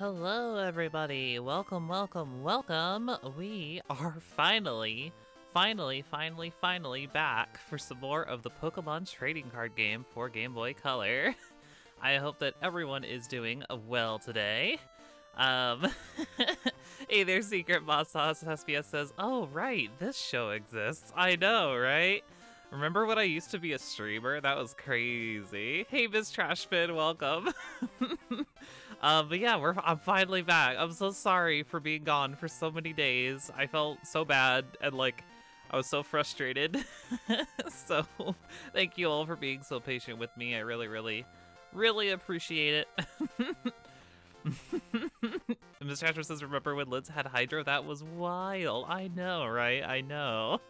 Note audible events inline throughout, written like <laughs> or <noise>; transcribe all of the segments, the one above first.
Hello, everybody. Welcome, welcome, welcome. We are finally, finally, finally, finally back for some more of the Pokemon trading card game for Game Boy Color. <laughs> I hope that everyone is doing well today. Um, <laughs> hey there, Secret Boss Sauce SPS says, Oh, right, this show exists. I know, right? Remember when I used to be a streamer? That was crazy. Hey, Miss Trashbin, welcome. <laughs> um, but yeah, we're I'm finally back. I'm so sorry for being gone for so many days. I felt so bad and like I was so frustrated. <laughs> so thank you all for being so patient with me. I really, really, really appreciate it. <laughs> Miss Trashbin says, remember when Lydz had Hydro? That was wild. I know, right? I know.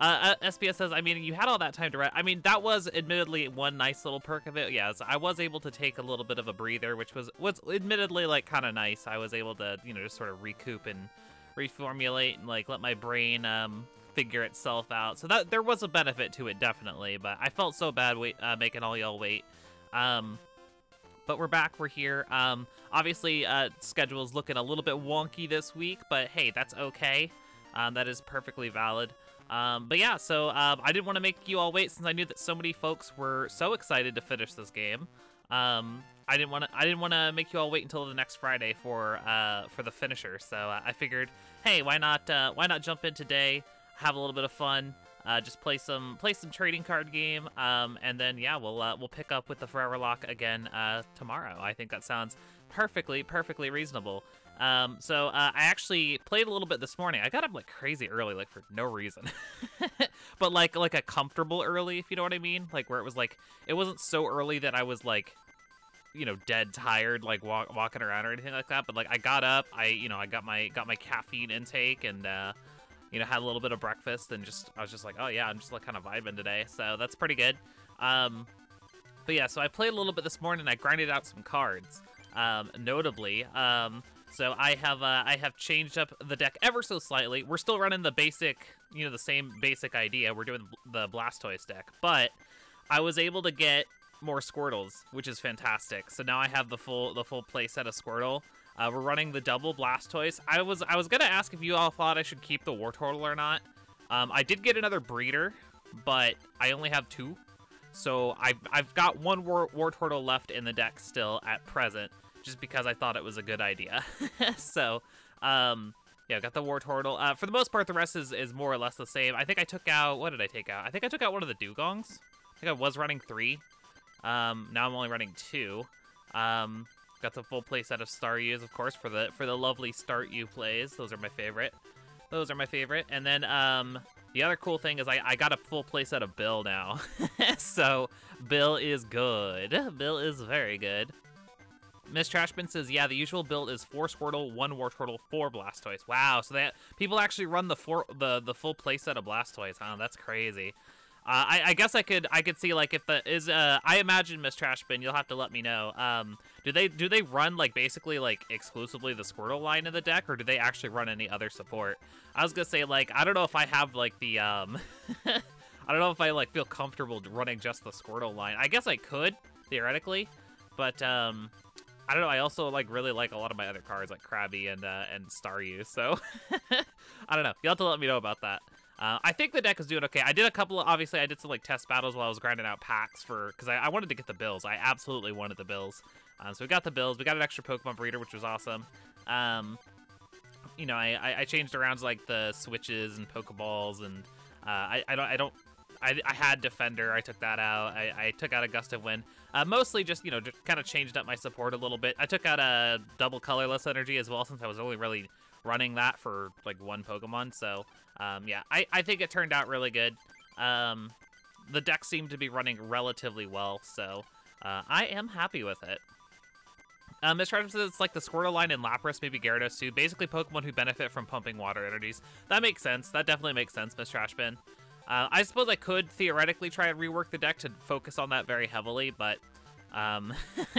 Uh, uh SPS says, I mean, you had all that time to rest. I mean, that was admittedly one nice little perk of it. Yes, I was able to take a little bit of a breather, which was was admittedly like kind of nice. I was able to, you know, just sort of recoup and reformulate and like let my brain um figure itself out. So that there was a benefit to it definitely, but I felt so bad wait, uh, making all y'all wait. Um, but we're back. We're here. Um, obviously, uh, schedule's looking a little bit wonky this week, but hey, that's okay. Um, that is perfectly valid. Um, but yeah, so um, I didn't want to make you all wait since I knew that so many folks were so excited to finish this game. Um, I didn't want to. I didn't want to make you all wait until the next Friday for uh, for the finisher. So uh, I figured, hey, why not? Uh, why not jump in today? Have a little bit of fun. Uh, just play some play some trading card game. Um, and then yeah, we'll uh, we'll pick up with the Foreverlocke again uh, tomorrow. I think that sounds perfectly perfectly reasonable. Um, so uh, I actually played a little bit this morning. I got up like crazy early, like for no reason, <laughs> but like like a comfortable early, if you know what I mean. Like where it was like it wasn't so early that I was like, you know, dead tired, like walk, walking around or anything like that. But like I got up, I you know I got my got my caffeine intake and uh, you know had a little bit of breakfast and just I was just like oh yeah I'm just like kind of vibing today, so that's pretty good. Um, but yeah, so I played a little bit this morning. I grinded out some cards, um, notably. Um, so I have uh, I have changed up the deck ever so slightly. We're still running the basic, you know, the same basic idea. We're doing the Blastoise deck, but I was able to get more Squirtles, which is fantastic. So now I have the full the full play set of Squirtle. Uh, we're running the double Blastoise. I was I was gonna ask if you all thought I should keep the Wartortle or not. Um, I did get another breeder, but I only have two. So I've, I've got one War, Wartortle left in the deck still at present just because I thought it was a good idea. <laughs> so, um, yeah, got the Wartortle. Uh, for the most part, the rest is, is more or less the same. I think I took out, what did I take out? I think I took out one of the Dewgongs. I think I was running three. Um, now I'm only running two. Um, got the full play set of Staryus, of course, for the for the lovely Staryu plays. Those are my favorite. Those are my favorite. And then um, the other cool thing is I, I got a full play set of Bill now. <laughs> so Bill is good. Bill is very good. Miss Trashbin says, yeah, the usual build is four Squirtle, one Wartortle, four Blastoise. Wow, so that people actually run the four the the full playset of Blastoise, huh? That's crazy. Uh, I, I, guess I could I could see like if the is uh I imagine Miss Trashbin you'll have to let me know. Um, do they do they run like basically like exclusively the Squirtle line in the deck, or do they actually run any other support? I was gonna say like I don't know if I have like the um, <laughs> I don't know if I like feel comfortable running just the Squirtle line. I guess I could theoretically, but um, I don't know. I also like really like a lot of my other cards, like Krabby and uh, and Staryu. So <laughs> I don't know. You'll have to let me know about that. Uh, I think the deck is doing okay. I did a couple of, obviously, I did some like test battles while I was grinding out packs for, because I, I, wanted to get the bills. I absolutely wanted the bills. Um, so we got the bills. We got an extra Pokemon breeder, which was awesome. Um, you know, I, I changed around like the switches and Pokeballs, and uh, I, I don't I don't I, I had Defender. I took that out. I, I took out a Gust of Wind. Uh, mostly just, you know, just kind of changed up my support a little bit. I took out a double colorless energy as well since I was only really running that for like one Pokemon. So, um, yeah, I, I think it turned out really good. Um, the deck seemed to be running relatively well, so uh, I am happy with it. Um, Miss says it's like the Squirtle line in Lapras, maybe Gyarados too. Basically, Pokemon who benefit from pumping water energies. That makes sense. That definitely makes sense, Miss Trashbin. Uh, I suppose I could theoretically try and rework the deck to focus on that very heavily, but um, <laughs>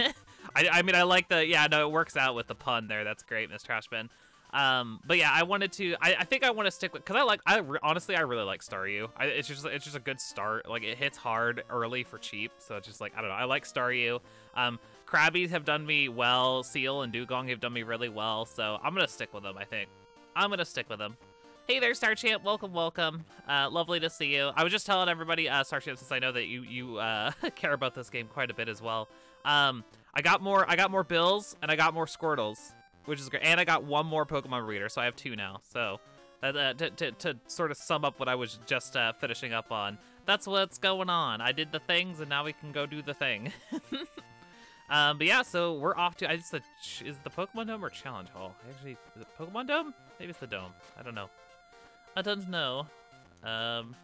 I, I, mean, I like the, yeah, no, it works out with the pun there. That's great, Miss Trashbin. Um, but yeah, I wanted to. I, I think I want to stick with because I like. I re honestly, I really like Staryu. I, it's just it's just a good start. Like it hits hard early for cheap, so it's just like I don't know. I like Staryu. Um, Krabbies have done me well. Seal and Dewgong have done me really well, so I'm gonna stick with them. I think I'm gonna stick with them. Hey there, Star Champ. Welcome, welcome. Uh, lovely to see you. I was just telling everybody, uh, Star Champ, since I know that you you uh, <laughs> care about this game quite a bit as well. Um, I got more. I got more bills and I got more Squirtles which is great. And I got one more Pokemon Breeder, so I have two now. So that, uh, to, to, to, sort of sum up what I was just uh, finishing up on, that's what's going on. I did the things, and now we can go do the thing. <laughs> um, but yeah, so we're off to. I just is the Pokemon Dome or Challenge Hall? Actually, is it Pokemon Dome? Maybe it's the Dome. I don't know. I don't know. Um,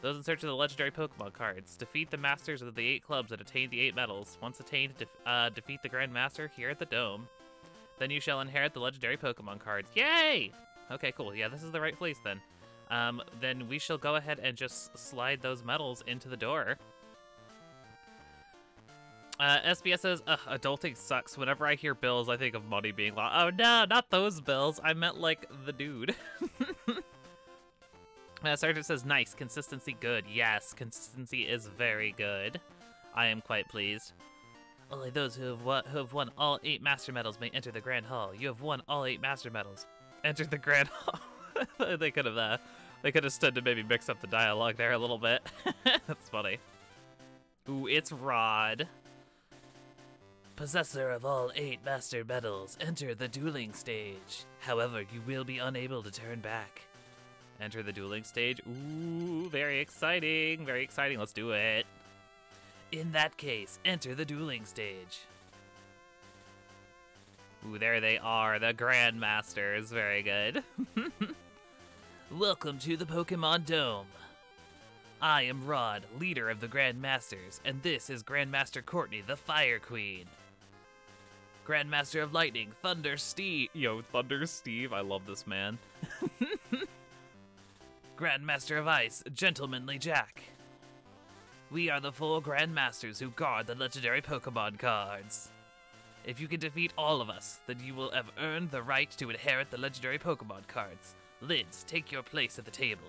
those in search of the legendary Pokemon cards. Defeat the masters of the eight clubs that attain the eight medals. Once attained, uh, defeat the Grand Master here at the Dome. Then you shall inherit the legendary Pokemon cards. Yay! Okay, cool. Yeah, this is the right place then. Um, then we shall go ahead and just slide those medals into the door. Uh, SBS says, adulting sucks. Whenever I hear bills, I think of money being lost. Oh no, not those bills. I meant like the dude. <laughs> uh, Sergeant says, nice. Consistency good. Yes, consistency is very good. I am quite pleased. Only those who have, won, who have won all eight Master Medals may enter the Grand Hall. You have won all eight Master Medals. Enter the Grand <laughs> Hall. they could have, uh, they could have stood to maybe mix up the dialogue there a little bit. <laughs> That's funny. Ooh, it's Rod. Possessor of all eight Master Medals, enter the dueling stage. However, you will be unable to turn back. Enter the dueling stage. Ooh, very exciting. Very exciting. Let's do it. In that case, enter the dueling stage. Ooh, there they are, the Grandmasters. Very good. <laughs> Welcome to the Pokemon Dome. I am Rod, leader of the Grandmasters, and this is Grandmaster Courtney, the Fire Queen. Grandmaster of Lightning, Thunder Steve. Yo, Thunder Steve, I love this man. <laughs> Grandmaster of Ice, Gentlemanly Jack. We are the four Grandmasters who guard the legendary Pokemon cards. If you can defeat all of us, then you will have earned the right to inherit the legendary Pokemon cards. Lydz, take your place at the table.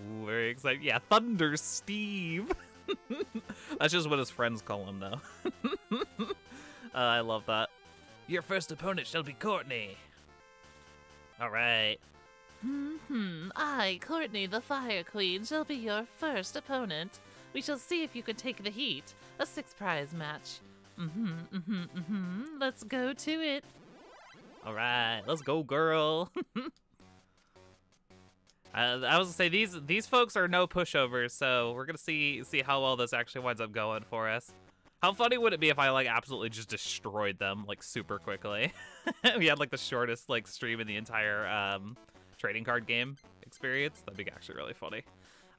Ooh, very excited. Yeah, Thunder Steve. <laughs> That's just what his friends call him, though. <laughs> uh, I love that. Your first opponent shall be Courtney. All right. Hmm, I, Courtney the Fire Queen, shall be your first opponent. We shall see if you can take the heat. A six prize match. Mm-hmm, mm-hmm, mm-hmm. Let's go to it. All right, let's go, girl. <laughs> uh, I was gonna say these these folks are no pushovers, so we're gonna see see how well this actually winds up going for us. How funny would it be if I like absolutely just destroyed them like super quickly? <laughs> we had like the shortest like stream in the entire um, trading card game experience. That'd be actually really funny.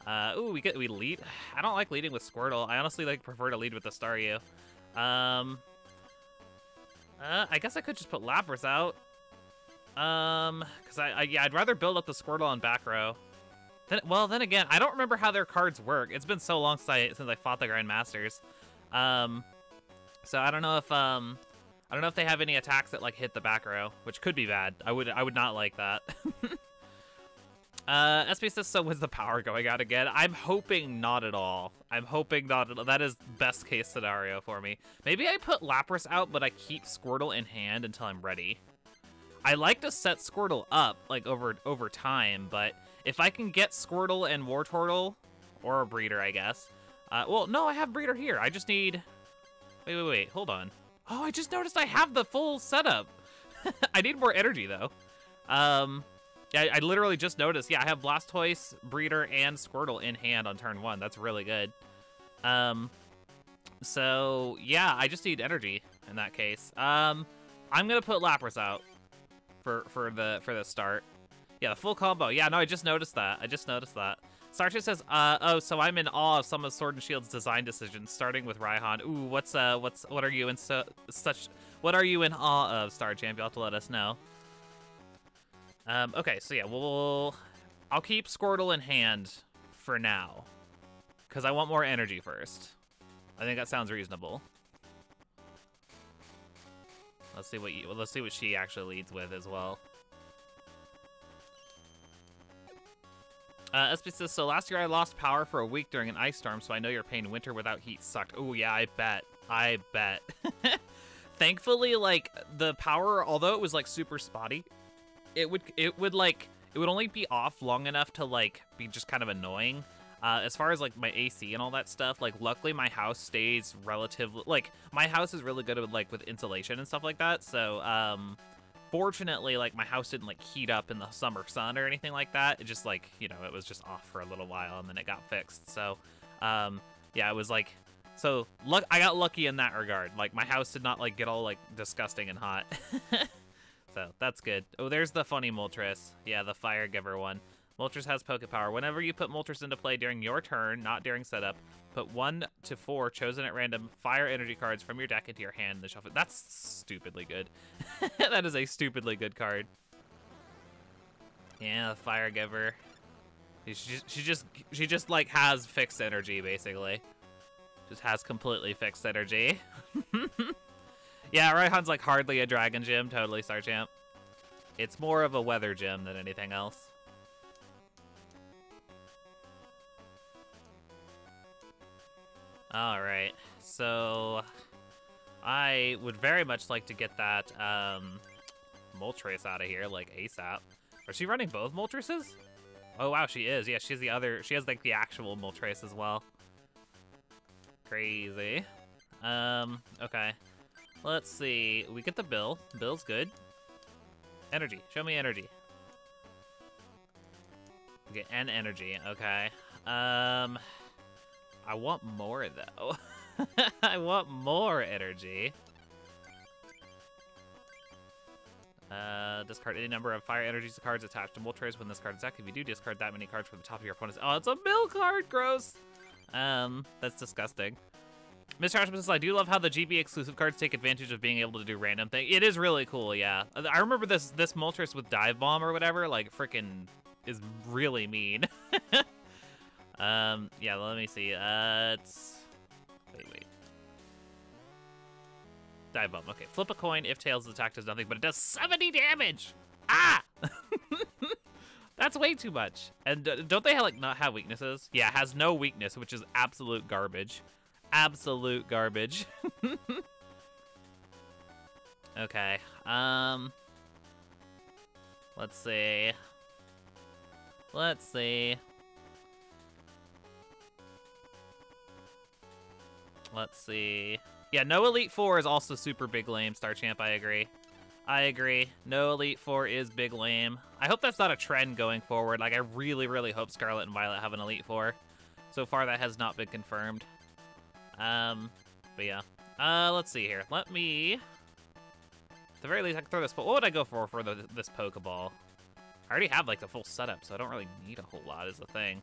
Uh, ooh, we get we lead. I don't like leading with Squirtle. I honestly like prefer to lead with the Staryu. Um, uh, I guess I could just put Lapras out. Um, cause I, I yeah, I'd rather build up the Squirtle on back row. Then, well, then again, I don't remember how their cards work. It's been so long since I since I fought the Grandmasters. Um, so I don't know if um, I don't know if they have any attacks that like hit the back row, which could be bad. I would I would not like that. <laughs> Uh, SB says, so was the power going out again? I'm hoping not at all. I'm hoping not at all. That is best case scenario for me. Maybe I put Lapras out, but I keep Squirtle in hand until I'm ready. I like to set Squirtle up, like, over over time, but if I can get Squirtle and Wartortle, or a Breeder, I guess. Uh, well, no, I have Breeder here. I just need... Wait, wait, wait, hold on. Oh, I just noticed I have the full setup. <laughs> I need more energy, though. Um, yeah, I literally just noticed. Yeah, I have Blastoise, Breeder, and Squirtle in hand on turn one. That's really good. Um, so yeah, I just need energy in that case. Um, I'm gonna put Lapras out for for the for the start. Yeah, the full combo. Yeah, no, I just noticed that. I just noticed that. Starcher says, uh, oh, so I'm in awe of some of Sword and Shield's design decisions, starting with Raihan. Ooh, what's, uh, what's, what are you in so, such, what are you in awe of, Star Champ? You'll have to let us know. Um, okay, so yeah, we'll... I'll keep Squirtle in hand for now. Because I want more energy first. I think that sounds reasonable. Let's see what you, let's see what she actually leads with as well. Uh, SP says, so last year I lost power for a week during an ice storm, so I know your pain. Winter without heat sucked. Oh yeah, I bet. I bet. <laughs> Thankfully, like, the power, although it was, like, super spotty, it would, it would, like, it would only be off long enough to, like, be just kind of annoying. Uh, as far as like my AC and all that stuff, like luckily my house stays relatively like my house is really good with like with insulation and stuff like that. So um, fortunately, like my house didn't like heat up in the summer sun or anything like that. It just like you know it was just off for a little while and then it got fixed. So um, yeah, it was like so luck. I got lucky in that regard. Like my house did not like get all like disgusting and hot. <laughs> so that's good. Oh, there's the funny Moltres. Yeah, the Fire Giver one. Moltres has Poke Power. Whenever you put Moltres into play during your turn, not during setup, put one to four chosen at random fire energy cards from your deck into your hand the shuffle. That's stupidly good. <laughs> that is a stupidly good card. Yeah, Fire Giver. She just, she just, she just like has fixed energy basically. Just has completely fixed energy. <laughs> yeah, Raihan's like hardly a dragon gym. Totally, Star Champ. It's more of a weather gym than anything else. Alright, so I would very much like to get that um, Moltres out of here, like ASAP. Is she running both Moltreses? Oh wow, she is. Yeah, she has the other, she has like the actual Moltres as well. Crazy. Um, okay. Let's see. We get the bill. Bill's good. Energy. Show me energy. Okay, N energy. Okay. Um, I want more, though. <laughs> I want more energy. Uh, discard any number of fire energies cards attached to Moltres when this card is. If you do discard that many cards from the top of your opponent's... Oh, it's a mill card! Gross! Um, that's disgusting. Mr. Ashman says, I do love how the GB exclusive cards take advantage of being able to do random things. It is really cool, yeah. I remember this this Moltres with Dive Bomb or whatever, like, freaking is really mean. <laughs> Um, yeah, let me see. Uh, it's... Wait, wait. Dive bomb. Okay, flip a coin. If tails attack does nothing, but it does 70 damage! Ah! <laughs> That's way too much. And uh, don't they have, like, not have weaknesses? Yeah, has no weakness, which is absolute garbage. Absolute garbage. <laughs> okay. Um... Let's see. Let's see. Let's see. Yeah, no Elite Four is also super big lame, Star Champ, I agree. I agree. No Elite Four is big lame. I hope that's not a trend going forward. Like, I really, really hope Scarlet and Violet have an Elite Four. So far, that has not been confirmed. Um, but yeah. Uh, let's see here. Let me... At the very least, I can throw this... But What would I go for for the, this Pokeball? I already have, like, the full setup, so I don't really need a whole lot is the thing.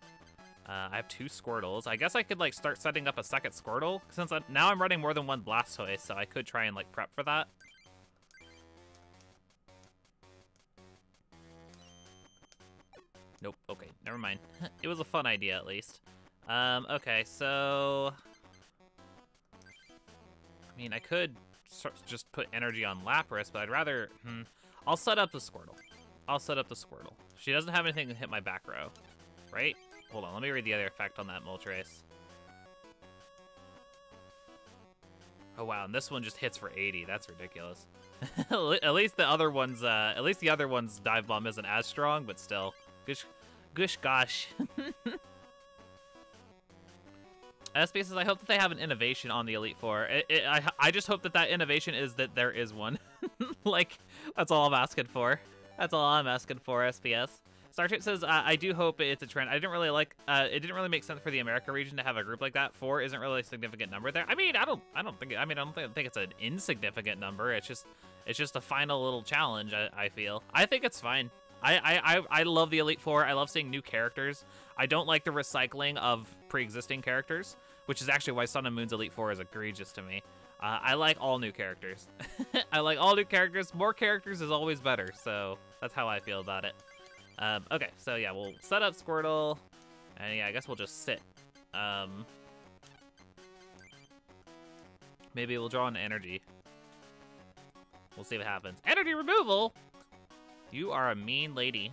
Uh, I have two Squirtles. I guess I could like start setting up a second Squirtle since I, now I'm running more than one Blastoise, so I could try and like prep for that. Nope. Okay, never mind. <laughs> it was a fun idea at least. Um, okay, so... I mean, I could just put energy on Lapras, but I'd rather... Hmm, I'll set up the Squirtle. I'll set up the Squirtle. She doesn't have anything to hit my back row, right? Hold on, let me read the other effect on that Moltres. Oh wow, and this one just hits for 80. That's ridiculous. <laughs> at least the other one's, uh, at least the other one's dive bomb isn't as strong, but still, gush, gush, gosh. <laughs> SP says, I hope that they have an innovation on the Elite Four. It, it, I, I just hope that that innovation is that there is one. <laughs> like, that's all I'm asking for. That's all I'm asking for, SPS. Starship says, I do hope it's a trend. I didn't really like, uh, it didn't really make sense for the America region to have a group like that. Four isn't really a significant number there. I mean, I don't, I don't think, I mean, I don't think, I think it's an insignificant number. It's just, it's just a final little challenge, I, I feel. I think it's fine. I, I, I love the Elite Four. I love seeing new characters. I don't like the recycling of pre-existing characters, which is actually why Sun and Moon's Elite Four is egregious to me. Uh, I like all new characters. <laughs> I like all new characters. More characters is always better, so that's how I feel about it. Um, okay, so yeah, we'll set up Squirtle, and yeah, I guess we'll just sit. Um, maybe we'll draw an energy. We'll see what happens. Energy removal! You are a mean lady.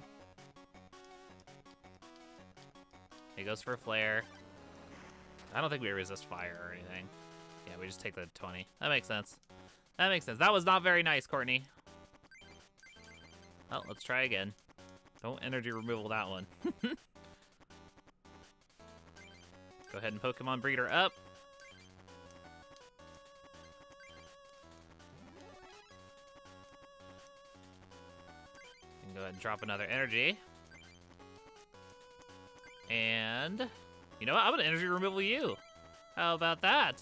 He goes for a flare. I don't think we resist fire or anything. Yeah, we just take the 20. That makes sense. That makes sense. That was not very nice, Courtney. Well, let's try again. Don't energy removal that one. <laughs> Go ahead and Pokemon Breeder up. Go ahead and drop another energy. And you know what? I'm gonna energy removal you. How about that?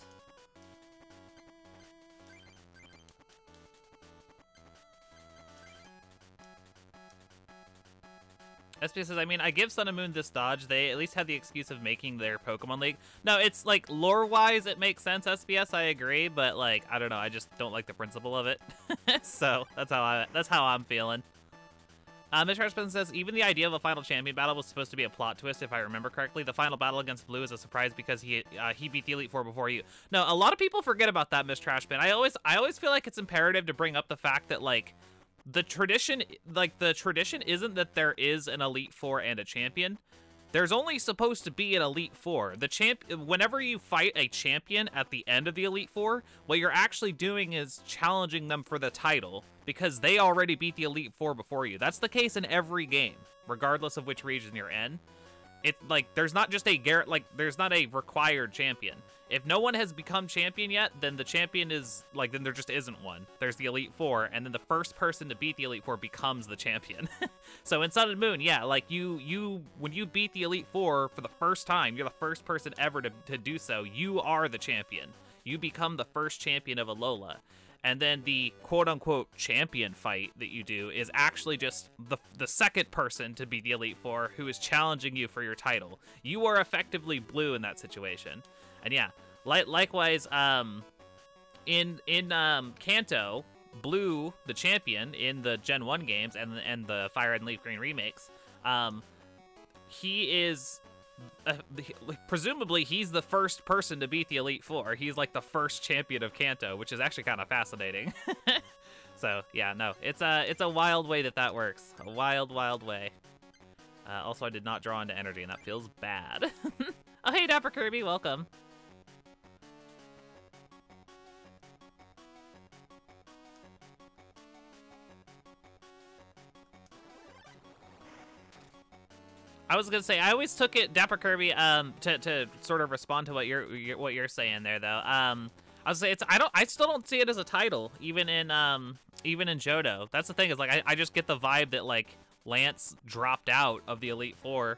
SPS says, I mean, I give Sun and Moon this dodge. They at least had the excuse of making their Pokemon League. No, it's like lore-wise, it makes sense. SPS, I agree, but like, I don't know. I just don't like the principle of it. <laughs> so that's how I that's how I'm feeling. Uh, Mr. Harrison says, even the idea of a final champion battle was supposed to be a plot twist, if I remember correctly. The final battle against Blue is a surprise because he uh, he beat the Elite Four before you. No, a lot of people forget about that, Miss Trashbin. I always I always feel like it's imperative to bring up the fact that like the tradition like the tradition isn't that there is an elite four and a champion there's only supposed to be an elite four the champ whenever you fight a champion at the end of the elite four what you're actually doing is challenging them for the title because they already beat the elite four before you that's the case in every game regardless of which region you're in it like there's not just a Garrett like there's not a required champion if no one has become champion yet, then the champion is like then there just isn't one. There's the Elite Four, and then the first person to beat the Elite Four becomes the champion. <laughs> so in Sun and Moon, yeah, like you you when you beat the Elite Four for the first time, you're the first person ever to, to do so. You are the champion. You become the first champion of Alola. And then the quote unquote champion fight that you do is actually just the, the second person to be the Elite Four who is challenging you for your title. You are effectively blue in that situation. And yeah, li likewise, um, in in um, Kanto, Blue, the champion in the Gen 1 games and, and the Fire and Leaf Green remakes, um, he is uh, presumably he's the first person to beat the Elite Four. He's like the first champion of Kanto, which is actually kind of fascinating. <laughs> so yeah, no, it's a it's a wild way that that works. A wild, wild way. Uh, also, I did not draw into energy, and that feels bad. <laughs> oh, hey, Dapper Kirby, welcome. I was gonna say I always took it Dapper Kirby um to, to sort of respond to what you're, you're what you're saying there though. Um I was say it's I don't I still don't see it as a title even in um even in Johto. That's the thing is like I, I just get the vibe that like Lance dropped out of the Elite Four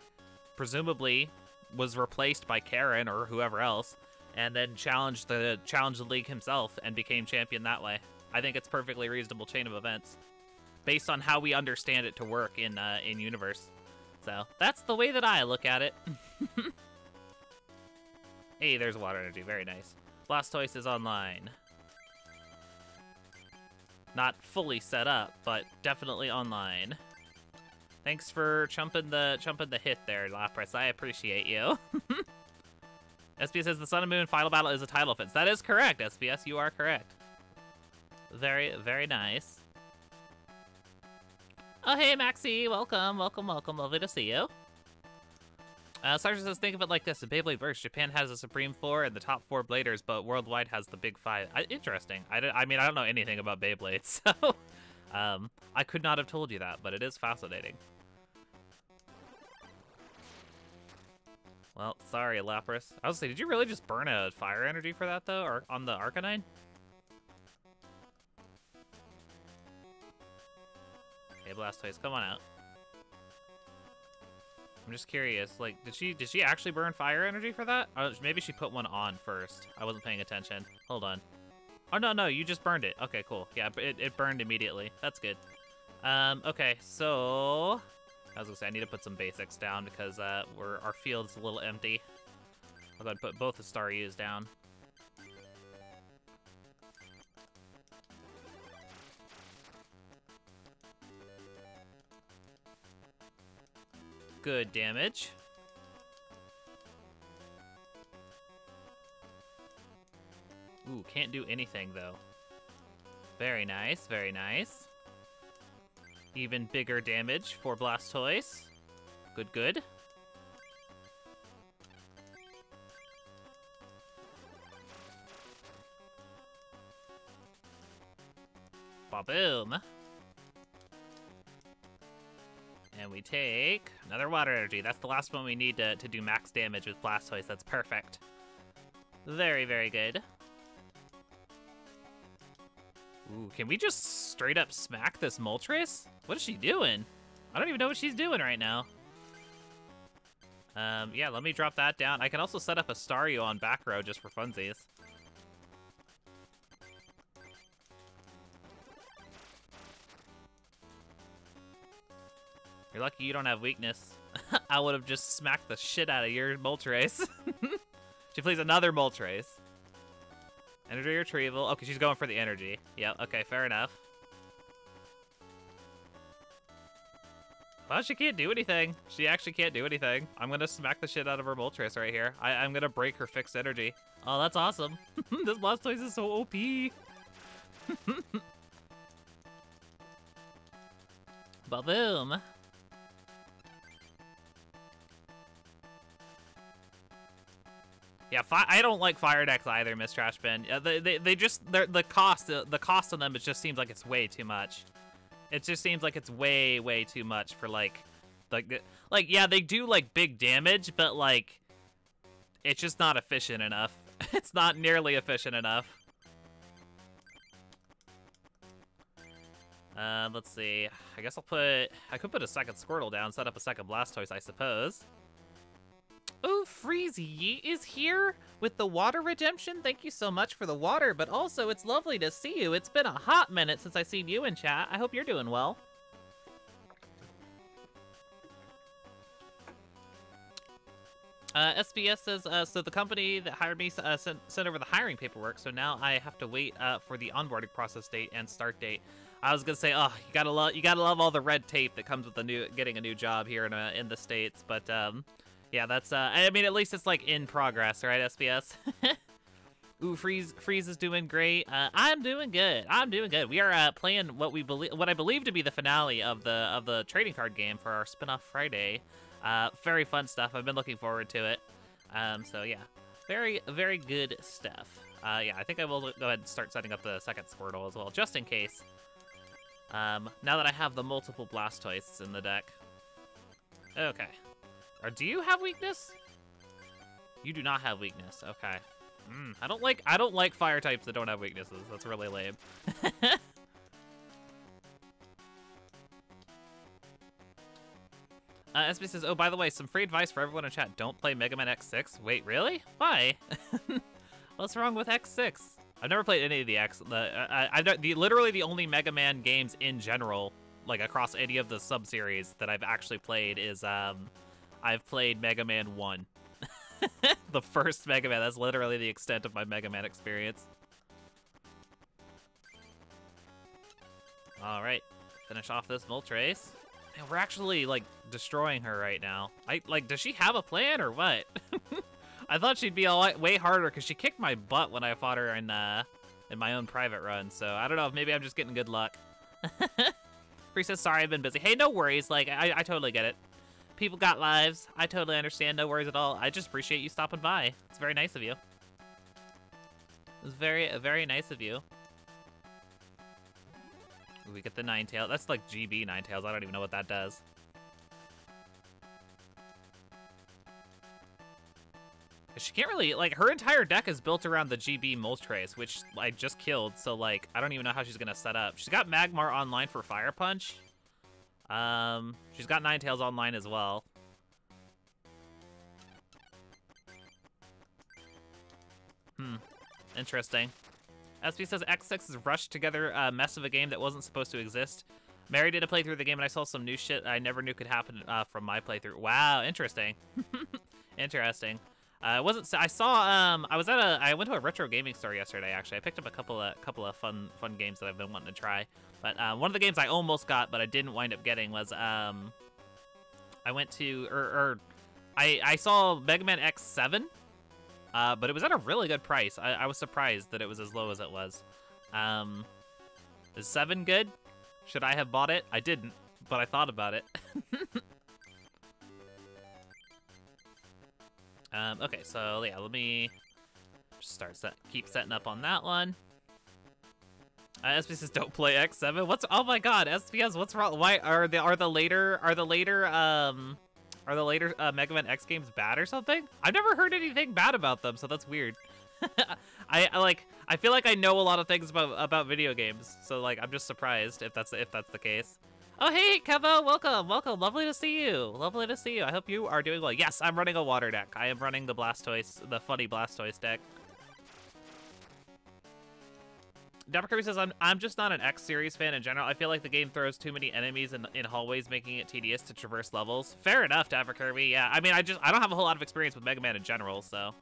presumably was replaced by Karen or whoever else and then challenged the challenged the league himself and became champion that way. I think it's perfectly reasonable chain of events based on how we understand it to work in uh, in universe. So that's the way that I look at it. <laughs> hey, there's water energy. Very nice. Blastoise is online. Not fully set up, but definitely online. Thanks for chumping the chumping the hit there, Lapras. I appreciate you. <laughs> SPS says the Sun and Moon final battle is a title offense. That is correct, SPS. You are correct. Very, very nice. Oh, hey, Maxie. Welcome, welcome, welcome. Lovely to see you. Uh, Sergeant says, think of it like this. In Beyblade Burst, Japan has a Supreme Four and the top four Bladers, but worldwide has the big five. I, interesting. I, I mean, I don't know anything about Beyblade, <laughs> so um, I could not have told you that, but it is fascinating. Well, sorry, Lapras. I was say, did you really just burn a fire energy for that, though, or on the Arcanine? Okay, Blastoise, come on out. I'm just curious, like, did she did she actually burn fire energy for that? Or maybe she put one on first. I wasn't paying attention. Hold on. Oh, no, no, you just burned it. Okay, cool. Yeah, it, it burned immediately. That's good. Um, okay, so... I was gonna say, I need to put some basics down because uh, we're, our field's a little empty. I'll go ahead and put both the Staryus down. good damage. Ooh, can't do anything, though. Very nice, very nice. Even bigger damage for Blastoise. Good, good. Ba-boom! And we take another water energy. That's the last one we need to, to do max damage with Blastoise. That's perfect. Very, very good. Ooh, can we just straight up smack this Moltres? What is she doing? I don't even know what she's doing right now. Um, yeah, let me drop that down. I can also set up a Staryu on back row just for funsies. You're lucky you don't have weakness. <laughs> I would have just smacked the shit out of your Moltres. <laughs> she plays another Moltres. Energy retrieval. Okay, she's going for the energy. Yep, okay, fair enough. Well, she can't do anything. She actually can't do anything. I'm gonna smack the shit out of her Moltres right here. I am gonna break her fixed energy. Oh, that's awesome. <laughs> this Blastoise is so OP. Ba-boom. Yeah, I don't like fire decks either, Miss Trashbin. Uh, they, they, they just the cost uh, the cost on them it just seems like it's way too much. It just seems like it's way way too much for like like like yeah they do like big damage, but like it's just not efficient enough. <laughs> it's not nearly efficient enough. Uh, let's see. I guess I'll put I could put a second Squirtle down, set up a second Blastoise, I suppose. Oh, Freezy is here with the water redemption. Thank you so much for the water, but also it's lovely to see you. It's been a hot minute since I seen you in chat. I hope you're doing well. Uh, SBS says, uh, so the company that hired me uh, sent, sent over the hiring paperwork, so now I have to wait uh, for the onboarding process date and start date. I was gonna say, oh, you gotta love, you gotta love all the red tape that comes with the new, getting a new job here in uh, in the states, but um, yeah, that's, uh, I mean, at least it's, like, in progress, right, SBS? <laughs> Ooh, Freeze, Freeze is doing great. Uh, I'm doing good. I'm doing good. We are uh, playing what we believe, what I believe to be the finale of the of the trading card game for our spin-off Friday. Uh, very fun stuff. I've been looking forward to it. Um, so yeah, very very good stuff. Uh, yeah, I think I will go ahead and start setting up the second Squirtle as well, just in case. Um, now that I have the multiple Blastoises in the deck. Okay. Or do you have weakness? You do not have weakness. Okay. Mm, I don't like I don't like fire types that don't have weaknesses. That's really lame. <laughs> uh, SB says, oh, by the way, some free advice for everyone in chat. Don't play Mega Man X6. Wait, really? Why? <laughs> What's wrong with X6? I've never played any of the X. The, uh, I've the, literally the only Mega Man games in general, like across any of the sub-series that I've actually played is um, I've played Mega Man 1. <laughs> the first Mega Man. That's literally the extent of my Mega Man experience. Alright, finish off this Moltres. We're actually, like, destroying her right now. I Like, does she have a plan or what? <laughs> I thought she'd be a lot, way harder because she kicked my butt when I fought her in, uh, in my own private run. So, I don't know maybe I'm just getting good luck. <laughs> Free says, sorry, I've been busy. Hey, no worries. Like, I, I totally get it people got lives. I totally understand. No worries at all. I just appreciate you stopping by. It's very nice of you. It's very, very nice of you. We get the Ninetale. That's like GB Ninetales. I don't even know what that does. She can't really, like, her entire deck is built around the GB Moltres, which I just killed, so, like, I don't even know how she's gonna set up. She's got Magmar online for Fire Punch, um, she's got Ninetales online as well. Hmm. Interesting. SB says X6 is rushed together a mess of a game that wasn't supposed to exist. Mary did a playthrough of the game and I saw some new shit I never knew could happen uh, from my playthrough. Wow, interesting. <laughs> interesting. Uh, I wasn't. I saw. Um, I was at a. I went to a retro gaming store yesterday. Actually, I picked up a couple of couple of fun fun games that I've been wanting to try. But uh, one of the games I almost got, but I didn't wind up getting was. Um, I went to or, or I I saw Mega Man X7, uh, but it was at a really good price. I, I was surprised that it was as low as it was. Um, is seven good? Should I have bought it? I didn't, but I thought about it. <laughs> Um, okay, so yeah, let me start set, keep setting up on that one. Uh, SP says don't play X7. What's oh my god, SPS, what's wrong? Why are the are the later are the later um are the later uh, Mega Man X games bad or something? I've never heard anything bad about them, so that's weird. <laughs> I, I like I feel like I know a lot of things about about video games, so like I'm just surprised if that's if that's the case. Oh hey Kevo, welcome, welcome, lovely to see you, lovely to see you. I hope you are doing well. Yes, I'm running a water deck. I am running the Blastoise, the funny Blastoise deck. Dapper Kirby says, I'm, I'm just not an X series fan in general. I feel like the game throws too many enemies in, in hallways, making it tedious to traverse levels. Fair enough, Dapper Kirby. Yeah, I mean, I just I don't have a whole lot of experience with Mega Man in general, so.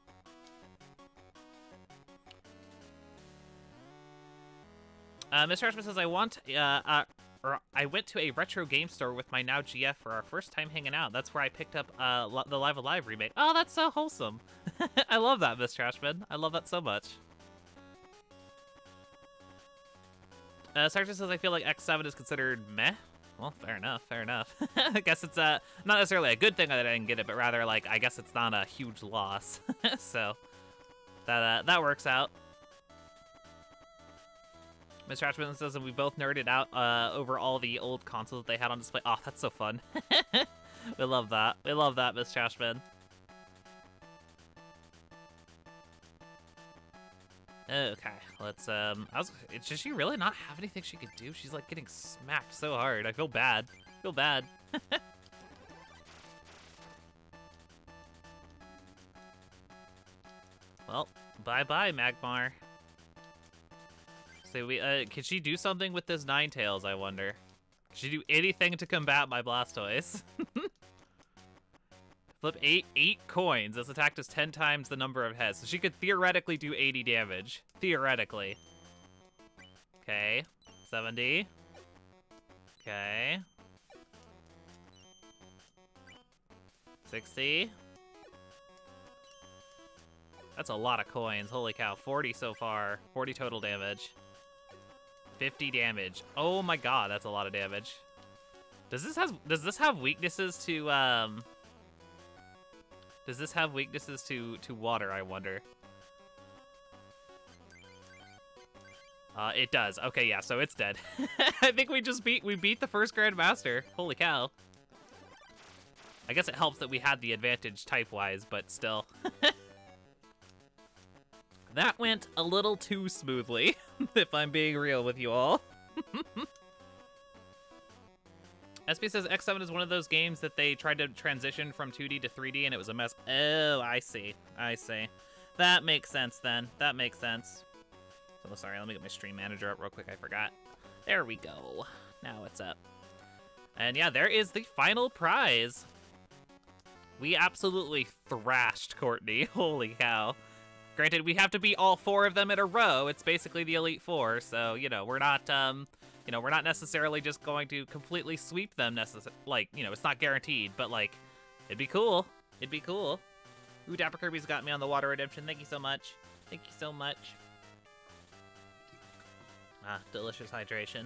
Uh, Mr. Ashman says, I want, uh, uh, or I went to a retro game store with my now GF for our first time hanging out. That's where I picked up uh, the Live A Live remake. Oh, that's so wholesome. <laughs> I love that, Mr. Trashman. I love that so much. Uh, says, I feel like X7 is considered meh. Well, fair enough, fair enough. <laughs> I guess it's uh, not necessarily a good thing that I didn't get it, but rather, like, I guess it's not a huge loss. <laughs> so, that uh, that works out. Mr. Hatchman says and we both nerded out uh, over all the old consoles that they had on display. Oh, that's so fun. <laughs> we love that. We love that, Miss Trashman. Okay, let's, um, I was, does she really not have anything she could do? She's, like, getting smacked so hard. I feel bad. I feel bad. <laughs> well, bye-bye, Magmar. So we, uh, can she do something with this Ninetales? I wonder? Can she do anything to combat my Blastoise? <laughs> Flip eight eight coins. This attack does 10 times the number of heads. So she could theoretically do 80 damage. Theoretically. Okay. 70. Okay. 60. That's a lot of coins. Holy cow. 40 so far. 40 total damage. 50 damage. Oh my god, that's a lot of damage. Does this have does this have weaknesses to um does this have weaknesses to, to water, I wonder? Uh, it does. Okay, yeah, so it's dead. <laughs> I think we just beat we beat the first Grandmaster. Holy cow. I guess it helps that we had the advantage type-wise, but still. <laughs> that went a little too smoothly, <laughs> if I'm being real with you all. <laughs> SP says X7 is one of those games that they tried to transition from 2D to 3D and it was a mess. Oh, I see. I see. That makes sense then. That makes sense. So sorry, let me get my stream manager up real quick. I forgot. There we go. Now it's up. And yeah, there is the final prize. We absolutely thrashed Courtney. <laughs> Holy cow. Granted, we have to beat all four of them in a row. It's basically the Elite Four, so, you know, we're not, um, you know, we're not necessarily just going to completely sweep them, necess like, you know, it's not guaranteed, but, like, it'd be cool. It'd be cool. Ooh, Dapper Kirby's got me on the Water Redemption. Thank you so much. Thank you so much. Ah, delicious hydration.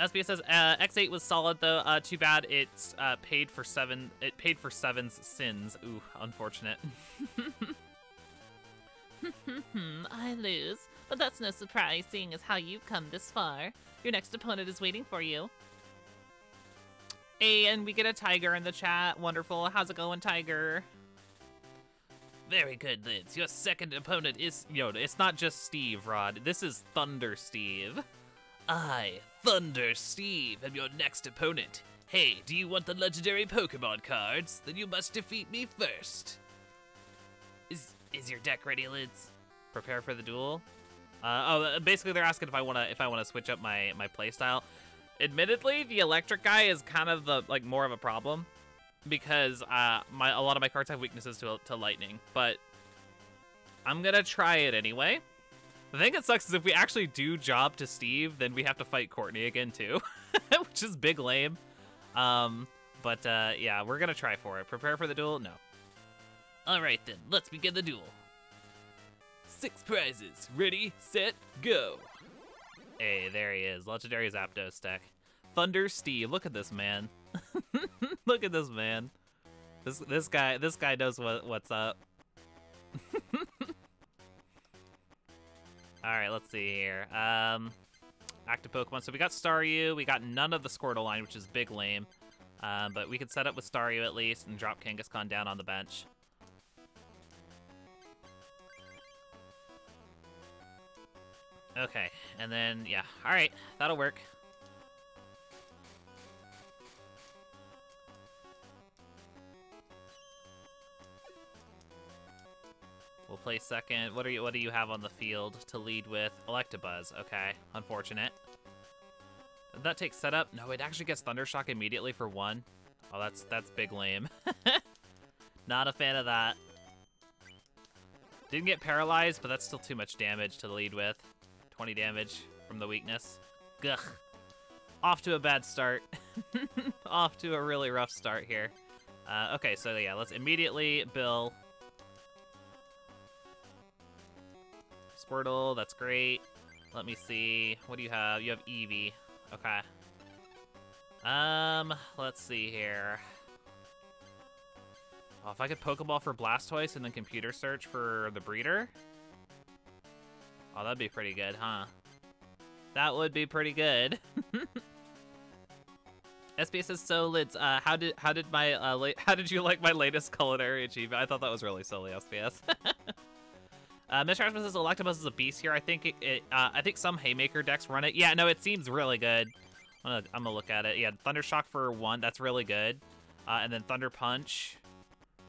SBS says uh, X8 was solid though. Uh, too bad it's uh, paid for seven. It paid for seven's sins. Ooh, unfortunate. <laughs> <laughs> I lose. But that's no surprise, seeing as how you've come this far. Your next opponent is waiting for you. Hey, and we get a Tiger in the chat. Wonderful. How's it going, Tiger? Very good, Lydz. Your second opponent is... Yo, it's not just Steve, Rod. This is Thunder Steve. I, Thunder Steve, am your next opponent. Hey, do you want the legendary Pokemon cards? Then you must defeat me first. Is your deck ready, Lydz? Prepare for the duel. Uh, oh, uh, basically they're asking if I wanna if I wanna switch up my my playstyle. Admittedly, the electric guy is kind of the like more of a problem because uh, my a lot of my cards have weaknesses to to lightning, but I'm gonna try it anyway. The thing that sucks is if we actually do job to Steve, then we have to fight Courtney again too, <laughs> which is big lame. Um, but uh, yeah, we're gonna try for it. Prepare for the duel? No. All right then, let's begin the duel. Six prizes. Ready, set, go. Hey, there he is. Legendary Zapdos deck. Thunder Steve. Look at this man. <laughs> Look at this man. This this guy this guy knows what what's up. <laughs> All right, let's see here. Um, active Pokemon. So we got Staryu. We got none of the Squirtle line, which is big lame. Um, but we could set up with Staryu at least and drop Kangaskhan down on the bench. Okay, and then, yeah. All right, that'll work. We'll play second. What are you? What do you have on the field to lead with? Electabuzz. Okay, unfortunate. Did that take setup? No, it actually gets Thundershock immediately for one. Oh, that's that's big lame. <laughs> Not a fan of that. Didn't get paralyzed, but that's still too much damage to lead with. 20 damage from the weakness. Gugh. Off to a bad start. <laughs> Off to a really rough start here. Uh, okay, so yeah, let's immediately Bill. Squirtle, that's great. Let me see. What do you have? You have Eevee. Okay. Um, let's see here. Oh, if I could Pokeball for Blastoise and then computer search for the breeder. Oh, that'd be pretty good, huh? That would be pretty good. <laughs> SBS says so Lydz. Uh, how did how did my uh, how did you like my latest culinary achievement? I thought that was really silly, SBS. <laughs> uh, Mr. Rasmus says Electabuzz is a beast here. I think it, it uh, I think some Haymaker decks run it. Yeah, no, it seems really good. I'm gonna, I'm gonna look at it. Yeah, Thundershock for one, that's really good. Uh, and then Thunder Punch.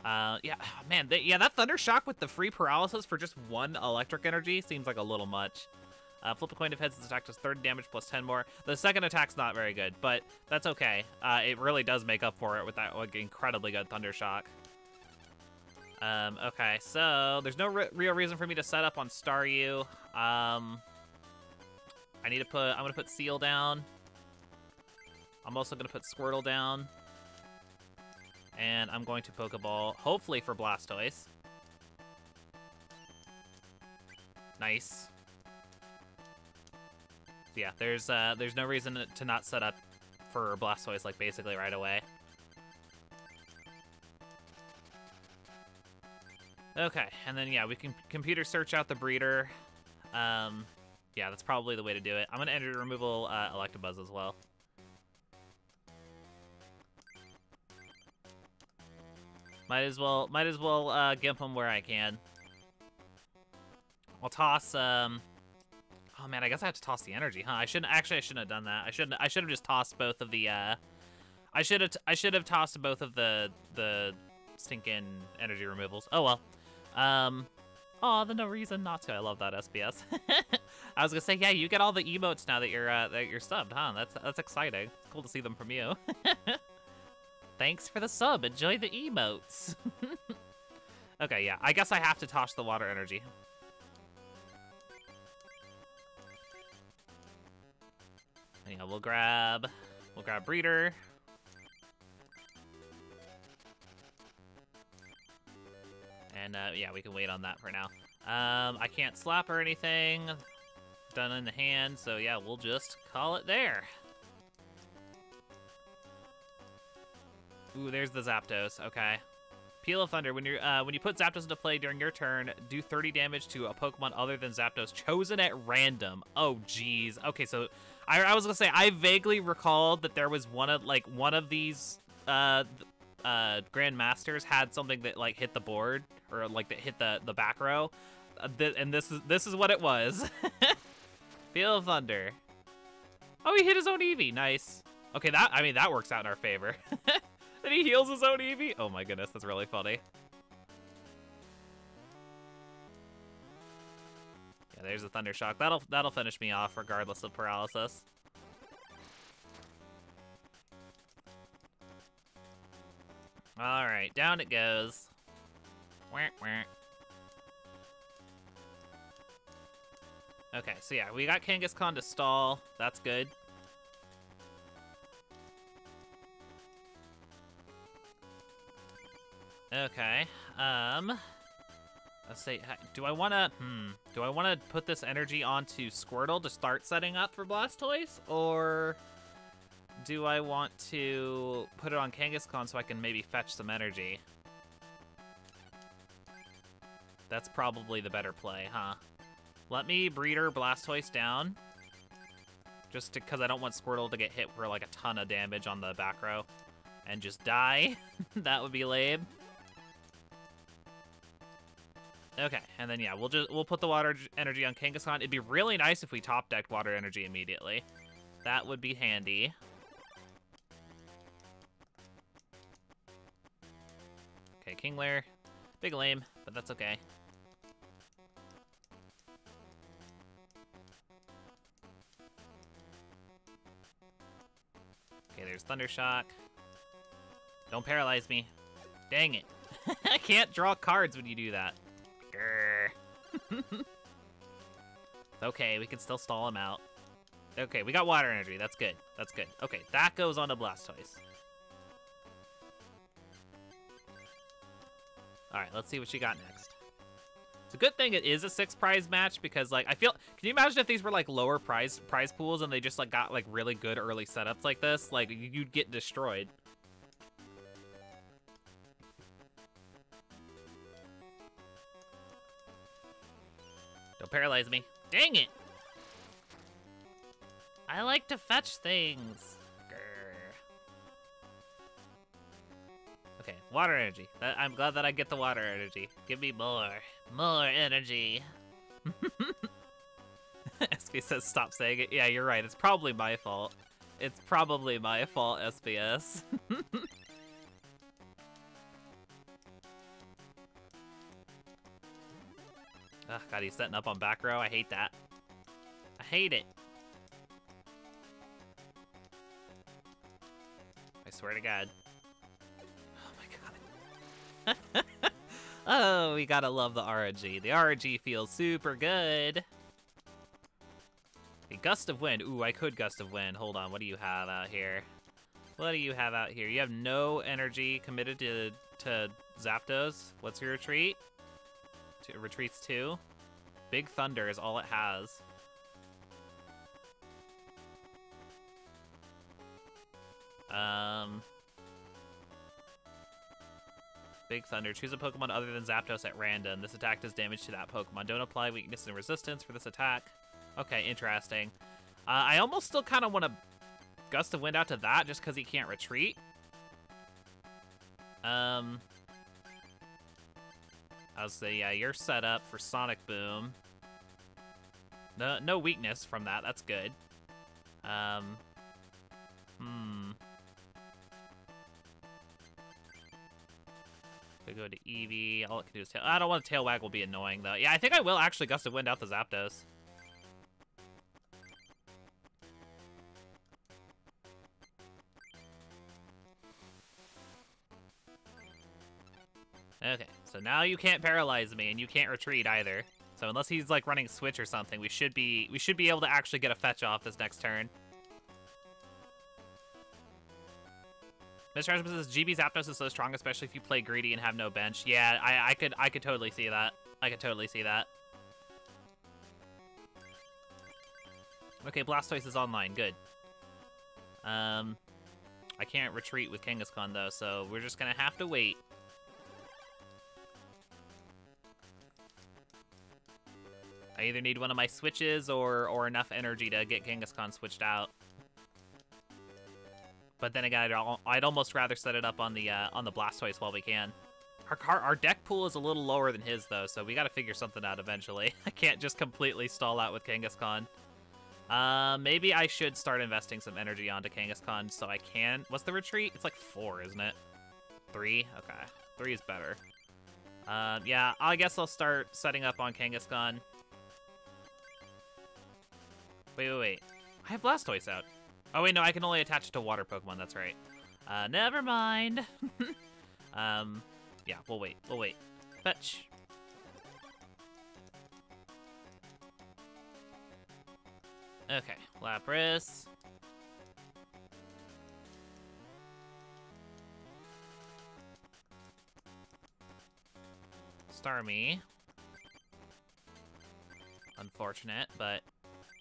Uh, yeah, <sighs> man, they, yeah, that Thunder Shock with the free paralysis for just one electric energy seems like a little much. Uh, flip a coin if heads this attack does 30 damage plus 10 more. The second attack's not very good, but that's okay. Uh, it really does make up for it with that like, incredibly good Thunder Shock. Um, okay, so there's no re real reason for me to set up on Staryu. Um, I need to put, I'm gonna put Seel down. I'm also gonna put Squirtle down. And I'm going to Pokeball, hopefully for Blastoise. Nice. Yeah, there's uh, there's no reason to not set up for Blastoise like basically right away. Okay, and then yeah, we can computer search out the breeder. Um, yeah, that's probably the way to do it. I'm gonna energy removal uh, Electabuzz as well. Might as well, might as well uh, gimp him where I can. I'll toss. Um, oh man, I guess I have to toss the energy, huh? I shouldn't. Actually, I shouldn't have done that. I shouldn't. I should have just tossed both of the. Uh, I should have. I should have tossed both of the the stinking energy removals. Oh well. Um. Oh, the no reason not to. I love that SBS. <laughs> I was gonna say, yeah, you get all the emotes now that you're uh, that you're subbed, huh? That's that's exciting. It's cool to see them from you. <laughs> Thanks for the sub. Enjoy the emotes. <laughs> okay, yeah. I guess I have to toss the water energy. Yeah, we'll grab... We'll grab Breeder. And, uh, yeah, we can wait on that for now. Um, I can't slap or anything. Done in the hand, so yeah, we'll just call it there. Ooh, there's the Zapdos. Okay. Peal of Thunder. When you uh, when you put Zapdos into play during your turn, do 30 damage to a Pokemon other than Zapdos chosen at random. Oh, jeez. Okay, so I, I was gonna say I vaguely recalled that there was one of like one of these uh uh Grandmasters had something that like hit the board or like that hit the the back row, uh, th and this is this is what it was. <laughs> Peal of Thunder. Oh, he hit his own Eevee. Nice. Okay, that I mean that works out in our favor. <laughs> He heals his own Eevee? Oh my goodness, that's really funny. Yeah, there's a Thunder Shock. That'll that'll finish me off regardless of paralysis. Alright, down it goes. Wah, wah. Okay, so yeah, we got Kangaskhan to stall. That's good. Okay. Um. Let's say, do I want to, hmm, do I want to put this energy onto Squirtle to start setting up for Blastoise, or do I want to put it on Kangaskhan so I can maybe fetch some energy? That's probably the better play, huh? Let me breeder Blastoise down. Just because I don't want Squirtle to get hit for like a ton of damage on the back row. And just die. <laughs> that would be lame. Okay, and then yeah, we'll just we'll put the water energy on Kangaskhan. It'd be really nice if we top decked water energy immediately. That would be handy. Okay, Kingler. Big lame, but that's okay. Okay, there's Thundershock. Don't paralyze me. Dang it. <laughs> I can't draw cards when you do that. <laughs> okay, we can still stall him out. Okay, we got water energy. That's good. That's good. Okay, that goes on to Blastoise. Alright, let's see what she got next. It's a good thing it is a six prize match because like I feel can you imagine if these were like lower prize prize pools and they just like got like really good early setups like this? Like you'd get destroyed. Paralyze me. Dang it! I like to fetch things. Okay, water energy. Uh, I'm glad that I get the water energy. Give me more. More energy. <laughs> SP says stop saying it. Yeah, you're right. It's probably my fault. It's probably my fault, SPS. <laughs> God, he's setting up on back row. I hate that. I hate it. I swear to God. Oh, my God. <laughs> oh, we gotta love the RNG. The RNG feels super good. A gust of wind. Ooh, I could gust of wind. Hold on, what do you have out here? What do you have out here? You have no energy committed to, to Zapdos. What's your retreat? Retreats two. Big Thunder is all it has. Um, Big Thunder. Choose a Pokemon other than Zapdos at random. This attack does damage to that Pokemon. Don't apply weakness and resistance for this attack. Okay, interesting. Uh, I almost still kind of want to Gust of Wind out to that just because he can't retreat. Um, I'll say, yeah, you're set up for Sonic Boom. No, no weakness from that. That's good. Um, hmm. We go to Eevee. All it can do is tail. I don't want to tail wag will be annoying though. Yeah, I think I will actually gust of wind out the Zapdos. Okay, so now you can't paralyze me and you can't retreat either. So unless he's like running switch or something, we should be we should be able to actually get a fetch off this next turn. Mr. Rasmus says GB Zapdos is so strong, especially if you play greedy and have no bench. Yeah, I, I could I could totally see that. I could totally see that. Okay, Blastoise is online. Good. Um, I can't retreat with Kangaskhan though, so we're just gonna have to wait. I either need one of my switches or or enough energy to get Kangaskhan switched out. But then again, I'd, I'd almost rather set it up on the uh, on the Blastoise while we can. Our car, our deck pool is a little lower than his though, so we got to figure something out eventually. <laughs> I can't just completely stall out with Kangaskhan. Uh, maybe I should start investing some energy onto Kangaskhan so I can. What's the retreat? It's like four, isn't it? Three? Okay, three is better. Um, yeah, I guess I'll start setting up on Kangaskhan. Wait, wait, wait. I have Blastoise out. Oh, wait, no, I can only attach it to water Pokemon. That's right. Uh, never mind. <laughs> um, yeah, we'll wait. We'll wait. Fetch. Okay, Lapras. Starmie. Unfortunate, but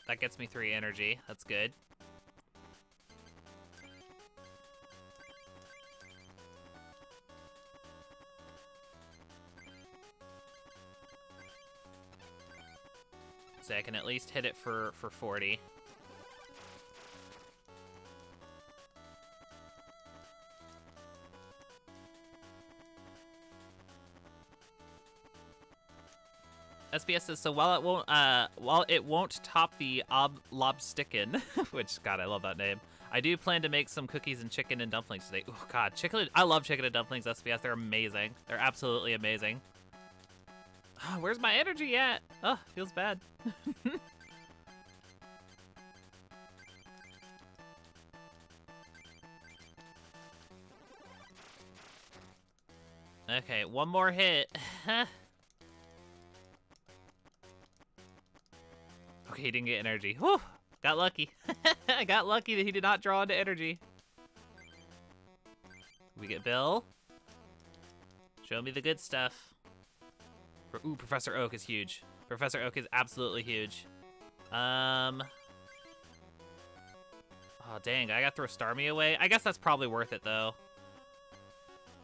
that gets me three energy. That's good. So I can at least hit it for, for 40. SBS says so while it won't uh while it won't top the ob lobsticken, <laughs> which God I love that name. I do plan to make some cookies and chicken and dumplings today. Oh God, chicken! I love chicken and dumplings. SBS, they're amazing. They're absolutely amazing. Oh, <sighs> where's my energy at? Oh, feels bad. <laughs> okay, one more hit. <laughs> Okay, he didn't get energy. Whew! Got lucky. <laughs> I got lucky that he did not draw into energy. We get Bill. Show me the good stuff. Ooh, Professor Oak is huge. Professor Oak is absolutely huge. Um. Oh, dang. I gotta throw Starmie away. I guess that's probably worth it, though.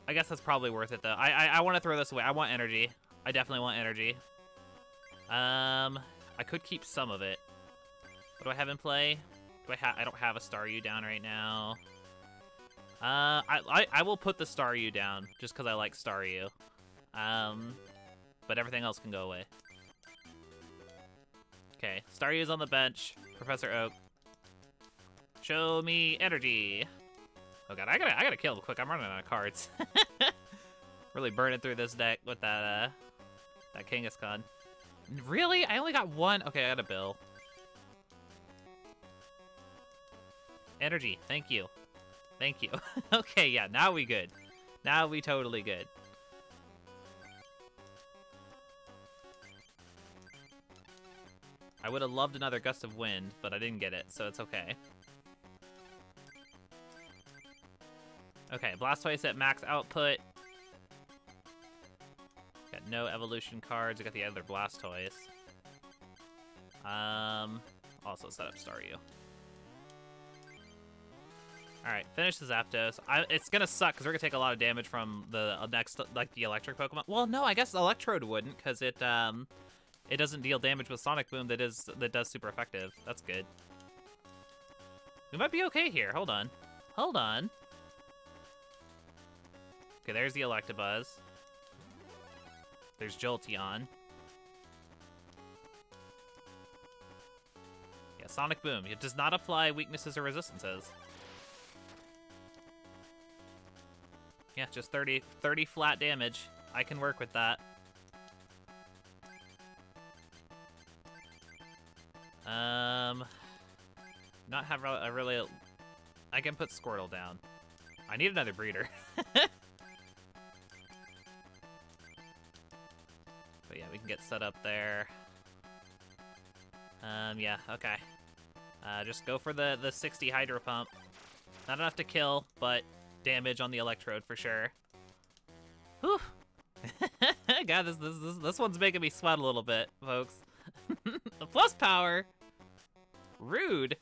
I guess that's probably worth it, though. I I, I want to throw this away. I want energy. I definitely want energy. Um, I could keep some of it. What do I have in play? Do I have? I don't have a Staryu down right now. Uh, I, I, I will put the Staryu down just because I like Staryu. Um, but everything else can go away. Okay, Star Staryu's on the bench. Professor Oak. Show me energy. Oh god, I gotta I gotta kill him quick. I'm running out of cards. <laughs> really burning through this deck with that uh that Kangaskhan. Really? I only got one. Okay, I got a bill. Energy. Thank you. Thank you. <laughs> okay, yeah, now we good. Now we totally good. I would have loved another gust of wind, but I didn't get it, so it's okay. Okay, Blastoise at max output. No evolution cards. I got the other Blastoise. Um, also set up Staryu. Alright, finish the Zapdos. I, it's gonna suck because we're gonna take a lot of damage from the uh, next, like the electric Pokemon. Well, no, I guess Electrode wouldn't because it um, it doesn't deal damage with Sonic Boom that is that does super effective. That's good. We might be okay here. Hold on, hold on. Okay, there's the Electabuzz. There's Jolteon. Yeah, Sonic Boom. It does not apply weaknesses or resistances. Yeah, just 30, 30 flat damage. I can work with that. Um, not have a really... I can put Squirtle down. I need another breeder. <laughs> but yeah, we can get set up there. Um, yeah, okay. Uh, just go for the, the 60 Hydro Pump. Not enough to kill, but damage on the electrode for sure. Whew. <laughs> God, this, this this this one's making me sweat a little bit, folks. <laughs> the plus power. Rude.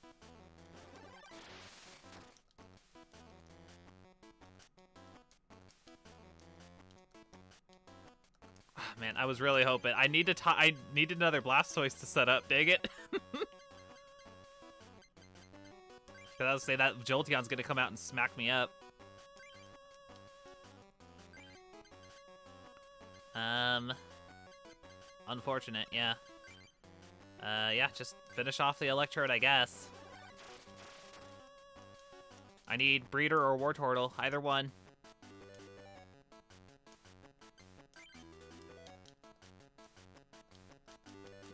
Man, I was really hoping. I need to. I need another Blastoise to set up. Dang it. <laughs> Cause I was say that Jolteon's gonna come out and smack me up. Um, unfortunate, yeah. Uh, yeah, just finish off the Electrode, I guess. I need Breeder or Wartortle, either one.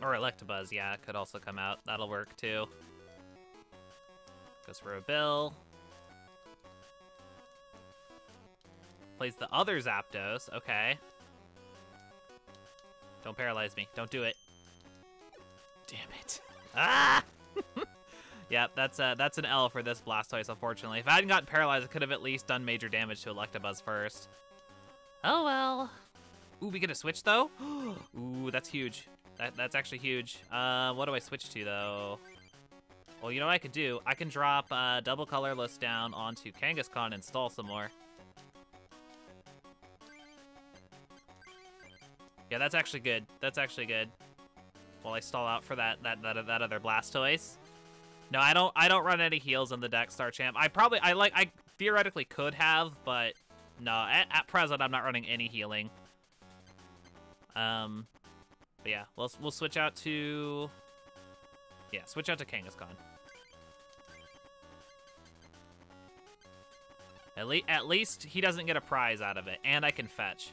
Or Electabuzz, yeah, could also come out. That'll work, too. Goes for a Bill. Plays the other Zapdos, okay. Don't paralyze me. Don't do it. Damn it. Ah! <laughs> yep, that's uh, that's an L for this Blastoise, unfortunately. If I hadn't gotten paralyzed, I could have at least done major damage to Electabuzz first. Oh well. Ooh, we get a switch though? <gasps> Ooh, that's huge. That, that's actually huge. Uh, what do I switch to though? Well, you know what I could do? I can drop uh, double colorless down onto Kangaskhan and stall some more. Yeah, that's actually good. That's actually good. while I stall out for that that that, that other Blastoise. No, I don't I don't run any heals in the deck, Star Champ. I probably I like I theoretically could have, but no, at, at present I'm not running any healing. Um, but yeah, we'll we'll switch out to yeah, switch out to Kangaskhan. At, le at least he doesn't get a prize out of it, and I can fetch.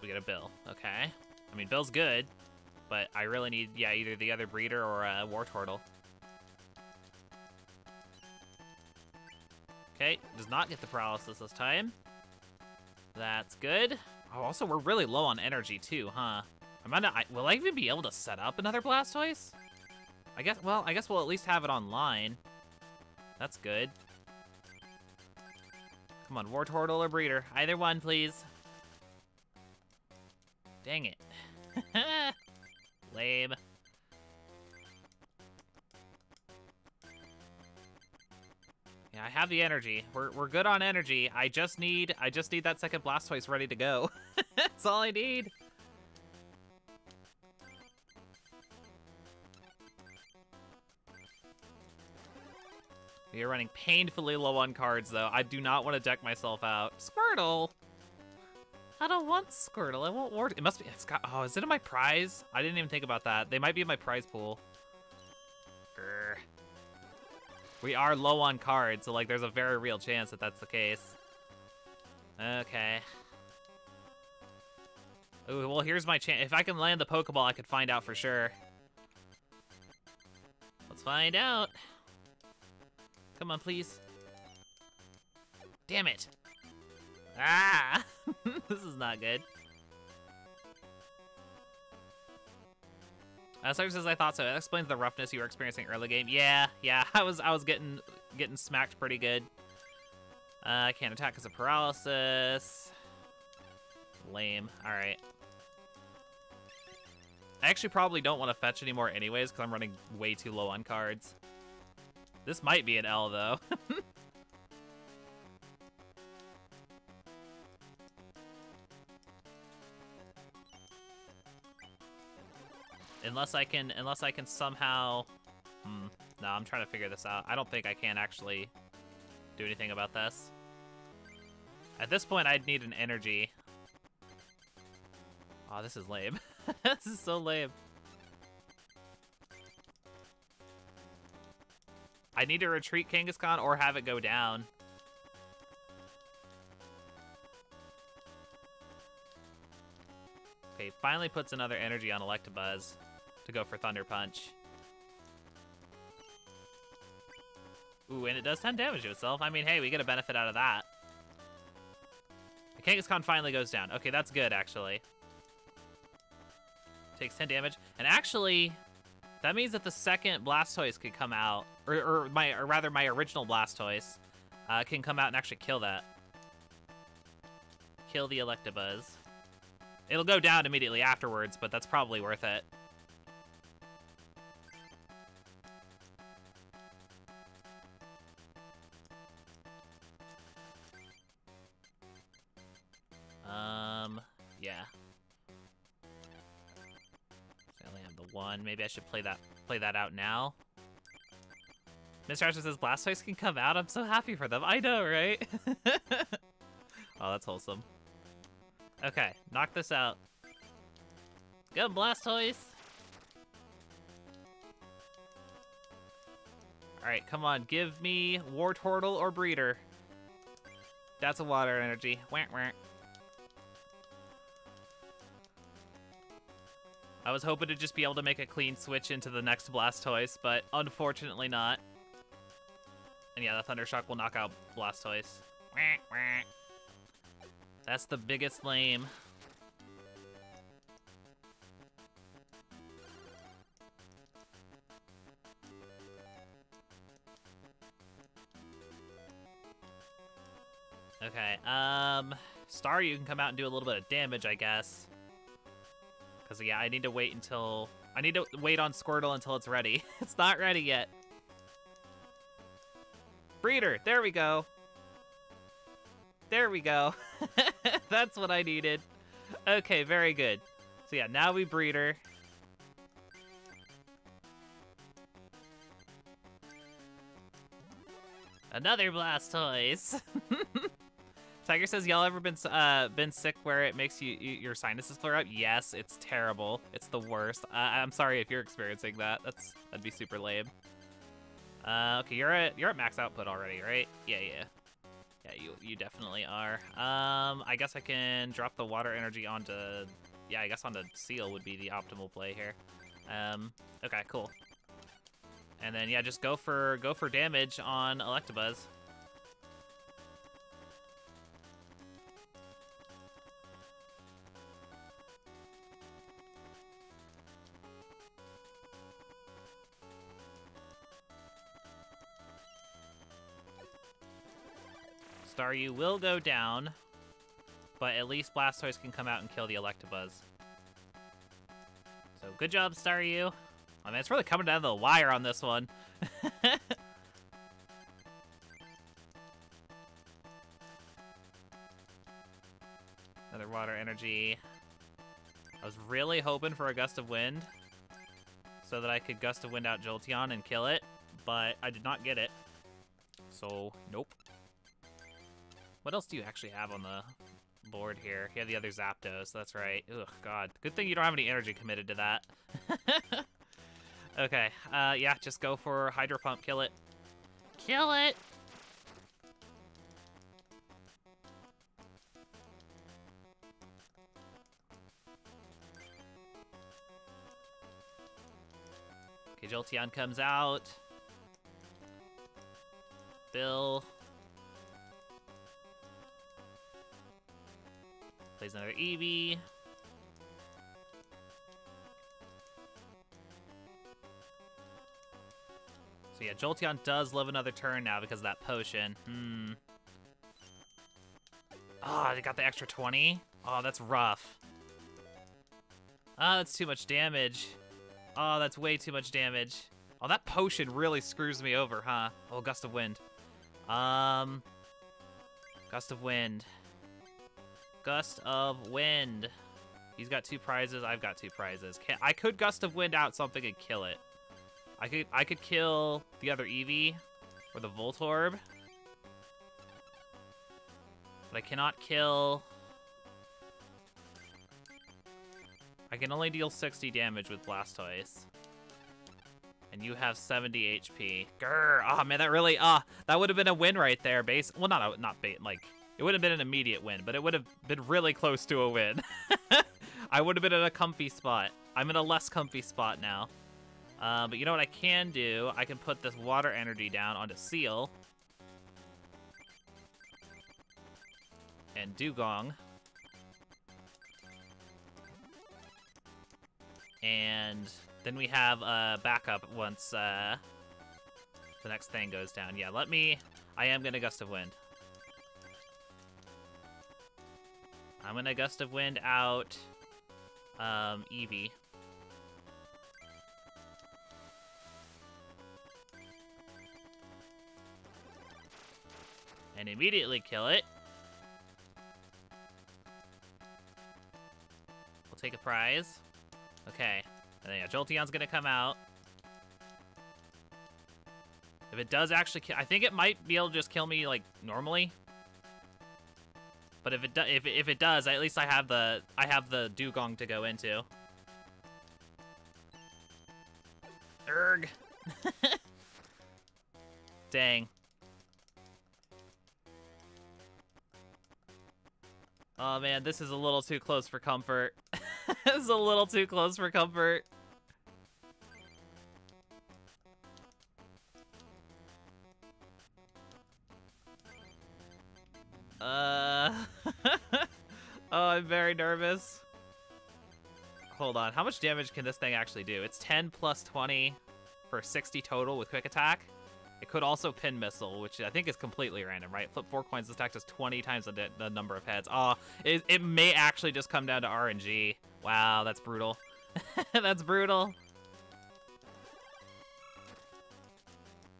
We get a Bill. Okay. I mean, Bill's good, but I really need, yeah, either the other breeder or a Wartortle. Okay, does not get the paralysis this time. That's good. Oh, also, we're really low on energy, too, huh? Am I not, will I even be able to set up another Blastoise? I guess, well, I guess we'll at least have it online. That's good. Come on, Wartortle or Breeder. Either one, please. Dang it. <laughs> Lame. I have the energy. We're, we're good on energy. I just need I just need that second Blastoise ready to go. <laughs> That's all I need. We are running painfully low on cards, though. I do not want to deck myself out. Squirtle! I don't want Squirtle. I want Ward. It must be. It's got. Oh, is it in my prize? I didn't even think about that. They might be in my prize pool. Grr. We are low on cards, so like, there's a very real chance that that's the case. Okay. Ooh, well, here's my chance. If I can land the Pokeball, I could find out for sure. Let's find out. Come on, please. Damn it. Ah! <laughs> this is not good. Uh, Sarge says, I thought so. That explains the roughness you were experiencing early game. Yeah, yeah, <laughs> I was I was getting getting smacked pretty good. Uh, I can't attack because of paralysis. Lame. Alright. I actually probably don't want to fetch anymore anyways because I'm running way too low on cards. This might be an L, though. <laughs> unless I can, unless I can somehow... Hmm. No, I'm trying to figure this out. I don't think I can actually do anything about this. At this point, I'd need an energy. Oh, this is lame. <laughs> this is so lame. I need to retreat Kangaskhan or have it go down. Okay, finally puts another energy on Electabuzz go for Thunder Punch. Ooh, and it does 10 damage to itself. I mean, hey, we get a benefit out of that. The Kangaskhan finally goes down. Okay, that's good, actually. Takes 10 damage. And actually, that means that the second Blastoise could come out, or, or my, or rather my original Blastoise, uh, can come out and actually kill that. Kill the Electabuzz. It'll go down immediately afterwards, but that's probably worth it. Yeah. I only have the one. Maybe I should play that play that out now. Mr. Archer says Blastoise can come out. I'm so happy for them. I know, right? <laughs> oh, that's wholesome. Okay, knock this out. Go, Blastoise! Alright, come on. Give me Wartortle or Breeder. That's a water energy. Wah, wah. I was hoping to just be able to make a clean switch into the next Blastoise, but unfortunately not. And yeah, the Thunder Shock will knock out Blastoise. That's the biggest lame. Okay, um, Staryu can come out and do a little bit of damage, I guess. Because, yeah, I need to wait until... I need to wait on Squirtle until it's ready. <laughs> it's not ready yet. Breeder, there we go. There we go. <laughs> That's what I needed. Okay, very good. So yeah, now we breed her. Another Blastoise. <laughs> Tiger says, y'all ever been uh, been sick where it makes you, you, your sinuses flare up? Yes, it's terrible. It's the worst. Uh, I'm sorry if you're experiencing that. That's that'd be super lame. Uh, okay, you're at you're at max output already, right? Yeah, yeah, yeah. You you definitely are. Um, I guess I can drop the water energy onto. Yeah, I guess onto Seel would be the optimal play here. Um, okay, cool. And then yeah, just go for go for damage on Electabuzz. Staryu will go down, but at least Blastoise can come out and kill the Electabuzz. So good job, Staryu. I mean, it's really coming down to the wire on this one. <laughs> Another water energy. I was really hoping for a gust of wind so that I could gust of wind out Jolteon and kill it, but I did not get it. So, nope. What else do you actually have on the board here? Have the other Zapdos, that's right. Ugh, God. Good thing you don't have any energy committed to that. <laughs> okay, uh, yeah, just go for Hydro Pump, kill it. Kill it! Okay, Jolteon comes out. Bill. Plays another Eevee. So yeah, Jolteon does live another turn now because of that potion. Hmm. Oh, they got the extra 20? Oh, that's rough. Ah, oh, that's too much damage. Oh, that's way too much damage. Oh, that potion really screws me over, huh? Oh, Gust of Wind. Um, Gust of Wind. Gust of Wind. He's got two prizes. I've got two prizes. Can I could Gust of Wind out something and kill it. I could I could kill the other Eevee or the Voltorb. But I cannot kill... I can only deal 60 damage with Blastoise. And you have 70 HP. Grr! Oh man, that really ah, uh, that would have been a win right there. Base, well, not not bait like it would have been an immediate win, but it would have been really close to a win. <laughs> I would have been in a comfy spot. I'm in a less comfy spot now. Uh, but you know what I can do? I can put this water energy down onto Seel. And Dewgong. And then we have a backup once uh, the next thing goes down. Yeah, let me... I am going to Gust of Wind. I'm to Gust of Wind out um, Eevee. And immediately kill it. We'll take a prize. Okay. And then, yeah, Jolteon's gonna come out. If it does actually kill, I think it might be able to just kill me, like, normally. But if it do, if if it does, at least I have the I have the Dewgong to go into. Erg. <laughs> Dang. Oh man, this is a little too close for comfort. <laughs> this is a little too close for comfort. Uh, oh, I'm very nervous. Hold on, how much damage can this thing actually do? It's 10 plus 20 for 60 total with quick attack. It could also pin missile, which I think is completely random, right? Flip four coins, this attack does 20 times the, the number of heads. Oh, it, it may actually just come down to RNG. Wow, that's brutal. <laughs> that's brutal.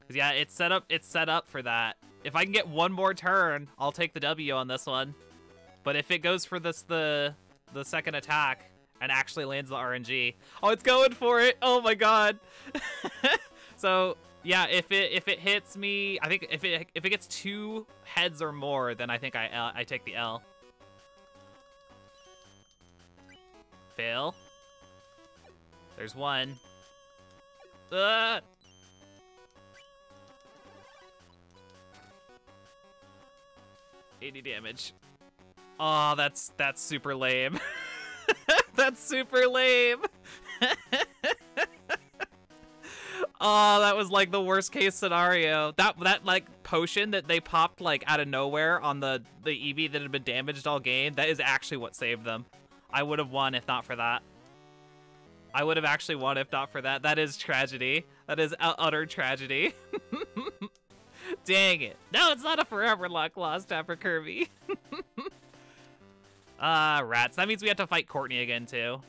Cause yeah, it's set up. It's set up for that. If I can get one more turn, I'll take the W on this one. But if it goes for this the the second attack and actually lands the RNG, oh, it's going for it! Oh my god! <laughs> so yeah, if it if it hits me, I think if it if it gets two heads or more, then I think I uh, I take the L. Fail. There's one. Uh. Eighty damage. Oh, that's that's super lame. <laughs> that's super lame. <laughs> Oh, that was like the worst case scenario. That that like potion that they popped like out of nowhere on the the Eevee that had been damaged all game. That is actually what saved them. I would have won if not for that. I would have actually won if not for that. That is tragedy. That is utter tragedy. <laughs> Dang it. No, it's not a Foreverlocke lost after Kirby. Ah, uh, rats. That means we have to fight Courtney again, too.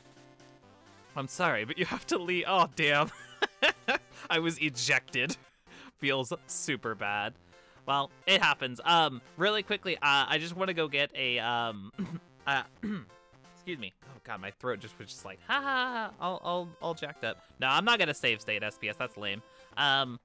I'm sorry, but you have to leave. Oh, damn. <laughs> I was ejected. <laughs> Feels super bad. Well, it happens. Um, really quickly, uh, I just want to go get a, um, <clears throat> uh, <clears throat> excuse me. Oh god, my throat just was just like, ha ha ha, all, all, all jacked up. No, I'm not gonna save state SPS, that's lame. Um,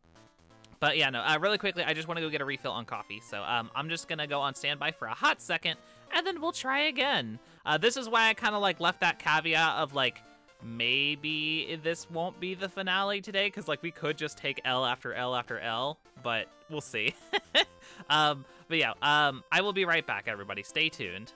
but yeah, no, uh, really quickly, I just want to go get a refill on coffee. So, um, I'm just gonna go on standby for a hot second, and then we'll try again. Uh, this is why I kind of, like, left that caveat of, like, maybe this won't be the finale today because like we could just take L after L after L, but we'll see. <laughs> um, but yeah, um, I will be right back, everybody. Stay tuned.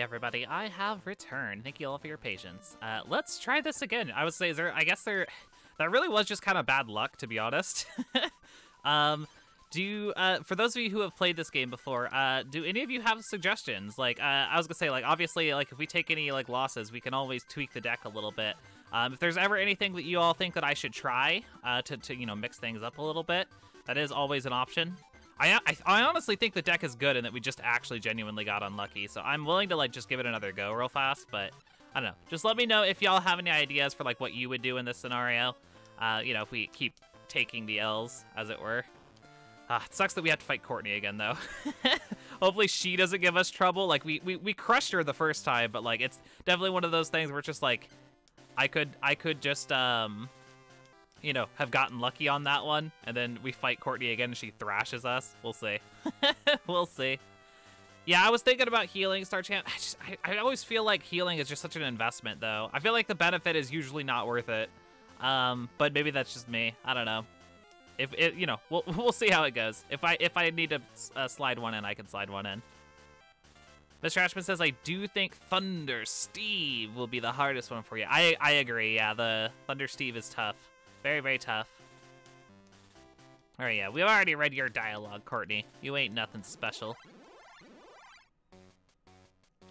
Everybody, I have returned. Thank you all for your patience. Uh, let's try this again. I would say, there, I guess there, that really was just kind of bad luck, to be honest. <laughs> um, do uh, for those of you who have played this game before, uh, do any of you have suggestions? Like, uh, I was gonna say, like, obviously, like, if we take any like losses, we can always tweak the deck a little bit. Um, if there's ever anything that you all think that I should try uh, to, to, you know, mix things up a little bit, that is always an option. I, I, I honestly think the deck is good and that we just actually genuinely got unlucky. So I'm willing to like just give it another go real fast. But I don't know. Just let me know if y'all have any ideas for like what you would do in this scenario. Uh, you know, if we keep taking the L's, as it were. Uh, it sucks that we have to fight Courtney again, though. <laughs> Hopefully she doesn't give us trouble. Like, we, we, we crushed her the first time, but, like, it's definitely one of those things where it's just, like, I could, I could just, um, you know, have gotten lucky on that one, and then we fight Courtney again and she thrashes us. We'll see. <laughs> we'll see. Yeah, I was thinking about healing Star Champ. I, just, I, I, always feel like healing is just such an investment, though. I feel like the benefit is usually not worth it. Um, but maybe that's just me. I don't know. If it, you know, we'll <laughs> we'll see how it goes. If I if I need to uh, slide one in, I can slide one in. Mr. Ashman says, I do think Thunder Steve will be the hardest one for you. I I agree. Yeah, the Thunder Steve is tough. Very, very tough. Alright, yeah, we've already read your dialogue, Courtney. You ain't nothing special.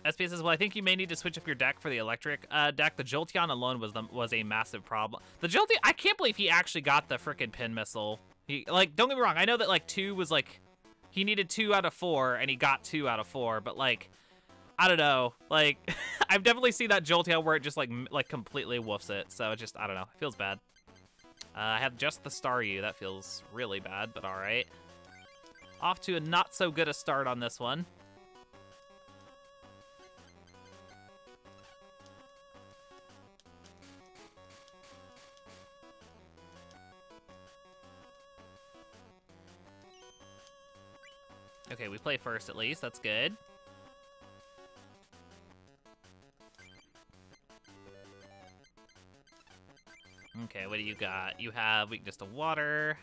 SPS says, well, I think you may need to switch up your deck for the electric uh, deck. The Jolteon alone was the, was a massive problem. The Jolteon, I can't believe he actually got the freaking pin missile. He, like, don't get me wrong, I know that, like, 2 was, like, he he needed two out of four, and he got two out of four. But like, I don't know. Like, <laughs> I've definitely seen that Jolteon where it just like like completely woofs it. So it just I don't know. It feels bad. Uh, I have just the Staryu. That feels really bad, but all right. Off to a not so good a start on this one. Okay, we play first at least. That's good. Okay, what do you got? You have weakness to water.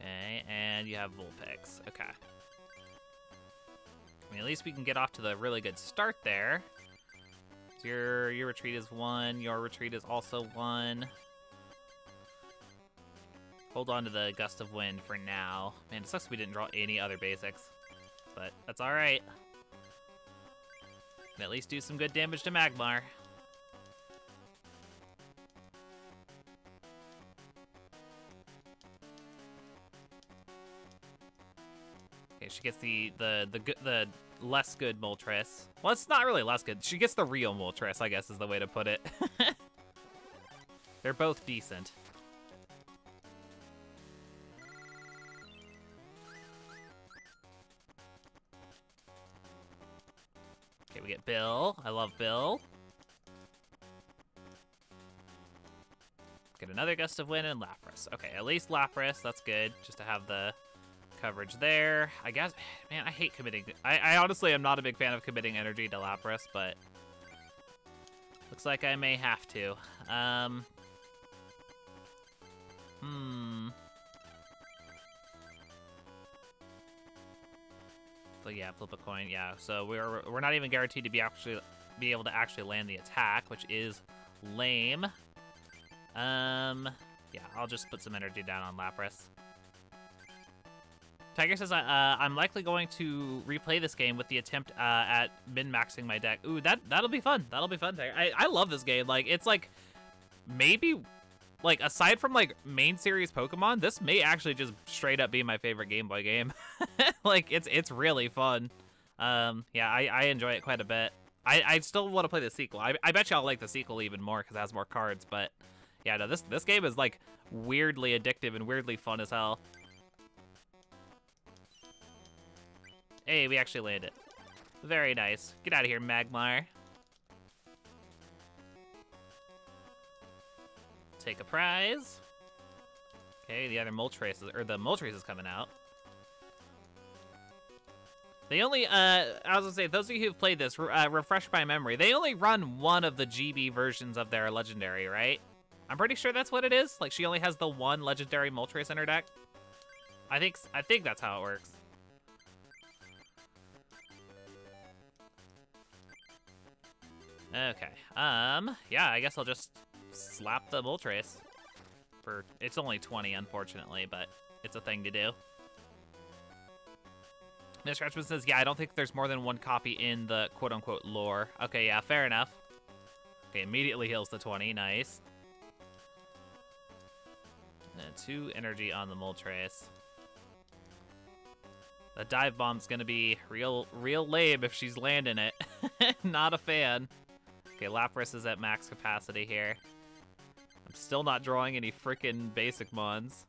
Okay, and you have Vulpix. Okay. I mean, at least we can get off to the really good start there. Your your retreat is one. Your retreat is also one. Hold on to the gust of wind for now. Man, it sucks we didn't draw any other basics, but that's all right. At least do some good damage to Magmar. She gets the the the the less good Moltres. Well, it's not really less good. She gets the real Moltres, I guess is the way to put it. <laughs> They're both decent. Okay, we get Bill. I love Bill. Get another Gust of Wind and Lapras. Okay, at least Lapras. That's good, just to have the coverage there. I guess, man, I hate committing. I, I honestly am not a big fan of committing energy to Lapras, but looks like I may have to. Um, hmm. So yeah, flip a coin. Yeah, so we're we're not even guaranteed to be actually be able to actually land the attack, which is lame. Um, yeah, I'll just put some energy down on Lapras. Tiger says, uh, I'm likely going to replay this game with the attempt uh, at min-maxing my deck. Ooh, that, that'll be fun. That'll be fun, Tiger. I, I love this game. Like, it's like, maybe, like, aside from, like, main series Pokemon, this may actually just straight up be my favorite Game Boy game. <laughs> like, it's it's really fun. Um, yeah, I, I enjoy it quite a bit. I, I still want to play the sequel. I, I bet you I'll like the sequel even more because it has more cards, but yeah, no, this, this game is, like, weirdly addictive and weirdly fun as hell. Hey, we actually landed. Very nice. Get out of here, Magmar. Take a prize. Okay, the other Moltres or the Moltres is coming out. They only, uh, I was gonna say, those of you who've played this, uh, refresh my memory. They only run one of the GB versions of their legendary, right? I'm pretty sure that's what it is. Like, she only has the one legendary Moltres in her deck. I think, I think that's how it works. Okay. Um, yeah, I guess I'll just slap the Moltres. For it's only 20, unfortunately, but it's a thing to do. Mr. Scratchman says, yeah, I don't think there's more than one copy in the quote-unquote lore. Okay, yeah, fair enough. Okay, immediately heals the 20. Nice. And two energy on the Moltres. The dive bomb's gonna be real, real lame if she's landing it. <laughs> Not a fan. Okay, Lapras is at max capacity here. I'm still not drawing any freaking basic mons.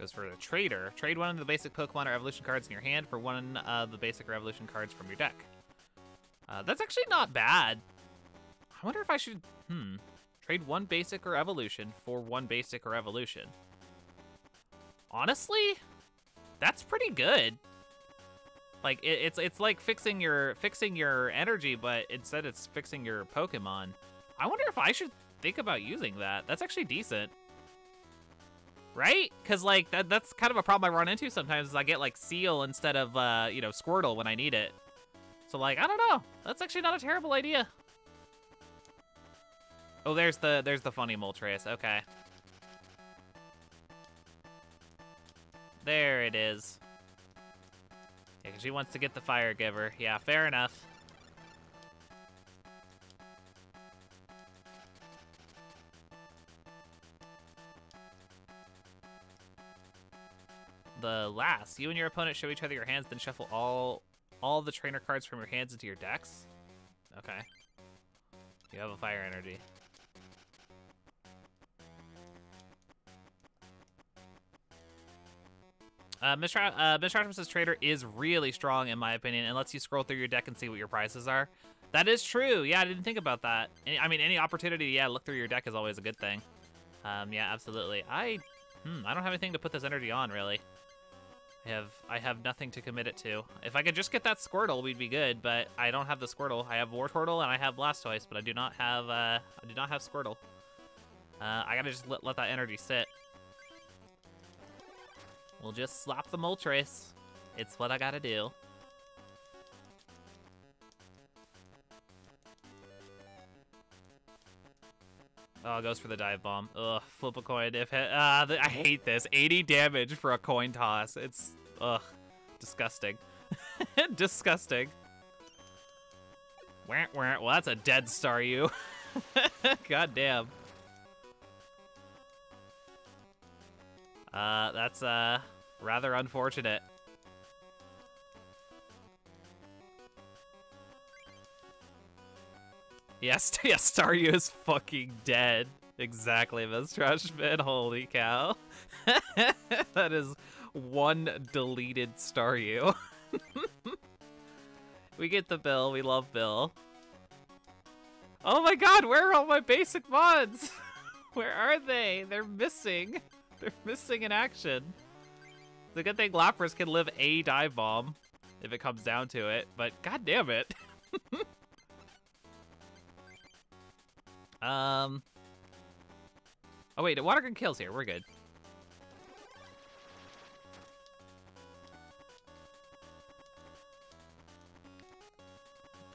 Goes for the Trader. Trade one of the basic Pokemon or evolution cards in your hand for one of the basic or evolution cards from your deck. Uh, that's actually not bad. I wonder if I should, hmm, trade one basic or evolution for one basic or evolution. Honestly, that's pretty good. Like it, it's it's like fixing your fixing your energy, but instead it's fixing your Pokemon. I wonder if I should think about using that. That's actually decent. Right? Because, like, that, that's kind of a problem I run into sometimes is I get, like, Seel instead of, uh, you know, Squirtle when I need it. So, like, I don't know. That's actually not a terrible idea. Oh, there's the there's the funny Moltres. Okay. There it is. Yeah, she wants to get the Fire Giver. Yeah, fair enough. The last. You and your opponent show each other your hands, then shuffle all all the trainer cards from your hands into your decks. Okay. You have a fire energy. Uh, Mr. Uh, Mr. Trader is really strong, in my opinion, and lets you scroll through your deck and see what your prices are. That is true. Yeah, I didn't think about that. Any, I mean, any opportunity, yeah, look through your deck is always a good thing. Um, yeah, absolutely. I, hmm, I don't have anything to put this energy on, really. I have, I have nothing to commit it to. If I could just get that Squirtle, we'd be good, but I don't have the Squirtle. I have Wartortle and I have Blastoise, but I do not have, uh, I do not have Squirtle. Uh, I gotta just let, let that energy sit. We'll just slap the Moltres. It's what I gotta do. Oh, it goes for the dive bomb. Ugh, flip a coin. If uh, I hate this. 80 damage for a coin toss. It's ugh, disgusting. <laughs> disgusting. Well, that's a dead Staryu. <laughs> God damn. Uh, that's uh rather unfortunate. Yes, <laughs> yes, Staryu is fucking dead. Exactly, Miss Trashman. Holy cow. <laughs> that is one deleted Staryu. <laughs> we get the Bill. We love Bill. Oh my god, where are all my basic mods? where are they? They're missing. They're missing in action. A good thing Lapras can live a dive bomb if it comes down to it, but god damn it. <laughs> Um. Oh wait, water gun kills here. We're good.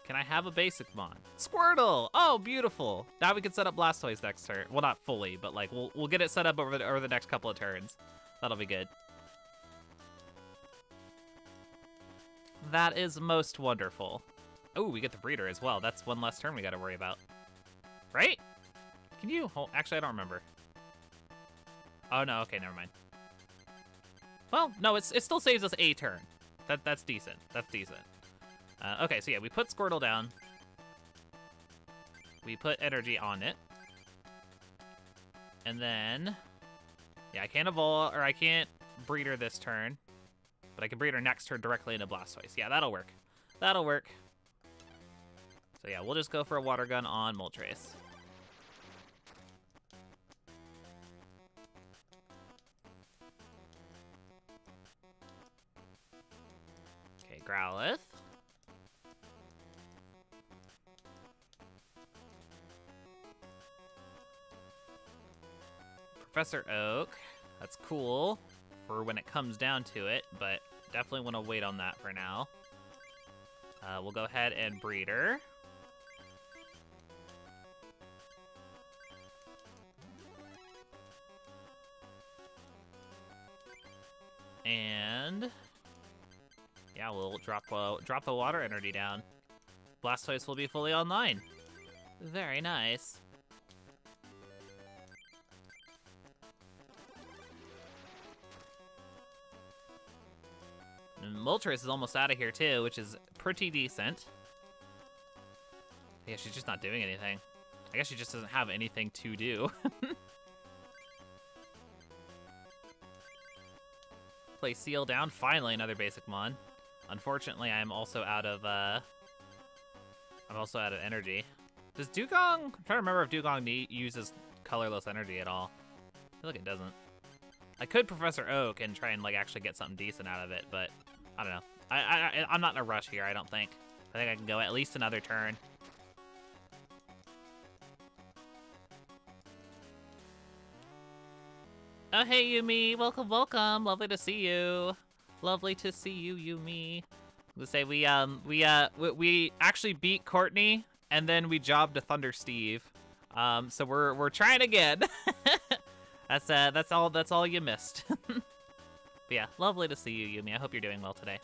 Can I have a basic mon? Squirtle! Oh, beautiful. Now we can set up Blastoise next turn. Well, not fully, but like we'll we'll get it set up over the over the next couple of turns. That'll be good. That is most wonderful. Oh, we get the breeder as well. That's one less turn we got to worry about. Right? Can you hold? Actually, I don't remember. Oh, no. Okay, never mind. Well, no, it's, it still saves us a turn. That That's decent. That's decent. Uh, okay, so yeah, we put Squirtle down. We put energy on it. And then... Yeah, I can't evolve, or I can't breeder this turn. But I can breed her next turn directly into Blastoise. Yeah, that'll work. That'll work. So yeah, we'll just go for a Water Gun on Moltres. Okay, Growlithe. Professor Oak. That's cool for when it comes down to it, but definitely want to wait on that for now. Uh, we'll go ahead and Breeder. And yeah, we'll drop uh, drop the water energy down. Blastoise will be fully online. Very nice. Moltres is almost out of here too, which is pretty decent. I guess she's just not doing anything. I guess she just doesn't have anything to do. <laughs> Play Seel down. Finally, another basic mon. Unfortunately, I'm also out of, uh... I'm also out of energy. Does Dewgong... I'm trying to remember if Dewgong uses colorless energy at all. I feel like it doesn't. I could Professor Oak and try and, like, actually get something decent out of it, but I don't know. I, I, I'm not in a rush here, I don't think. I think I can go at least another turn. Oh, hey, Yumi. Welcome, welcome. Lovely to see you. Lovely to see you, Yumi. Let's say we um we uh we, we actually beat Courtney and then we jobbed to Thunder Steve. Um, so we're we're trying again. <laughs> that's uh that's all that's all you missed. <laughs> but yeah, lovely to see you, Yumi. I hope you're doing well today.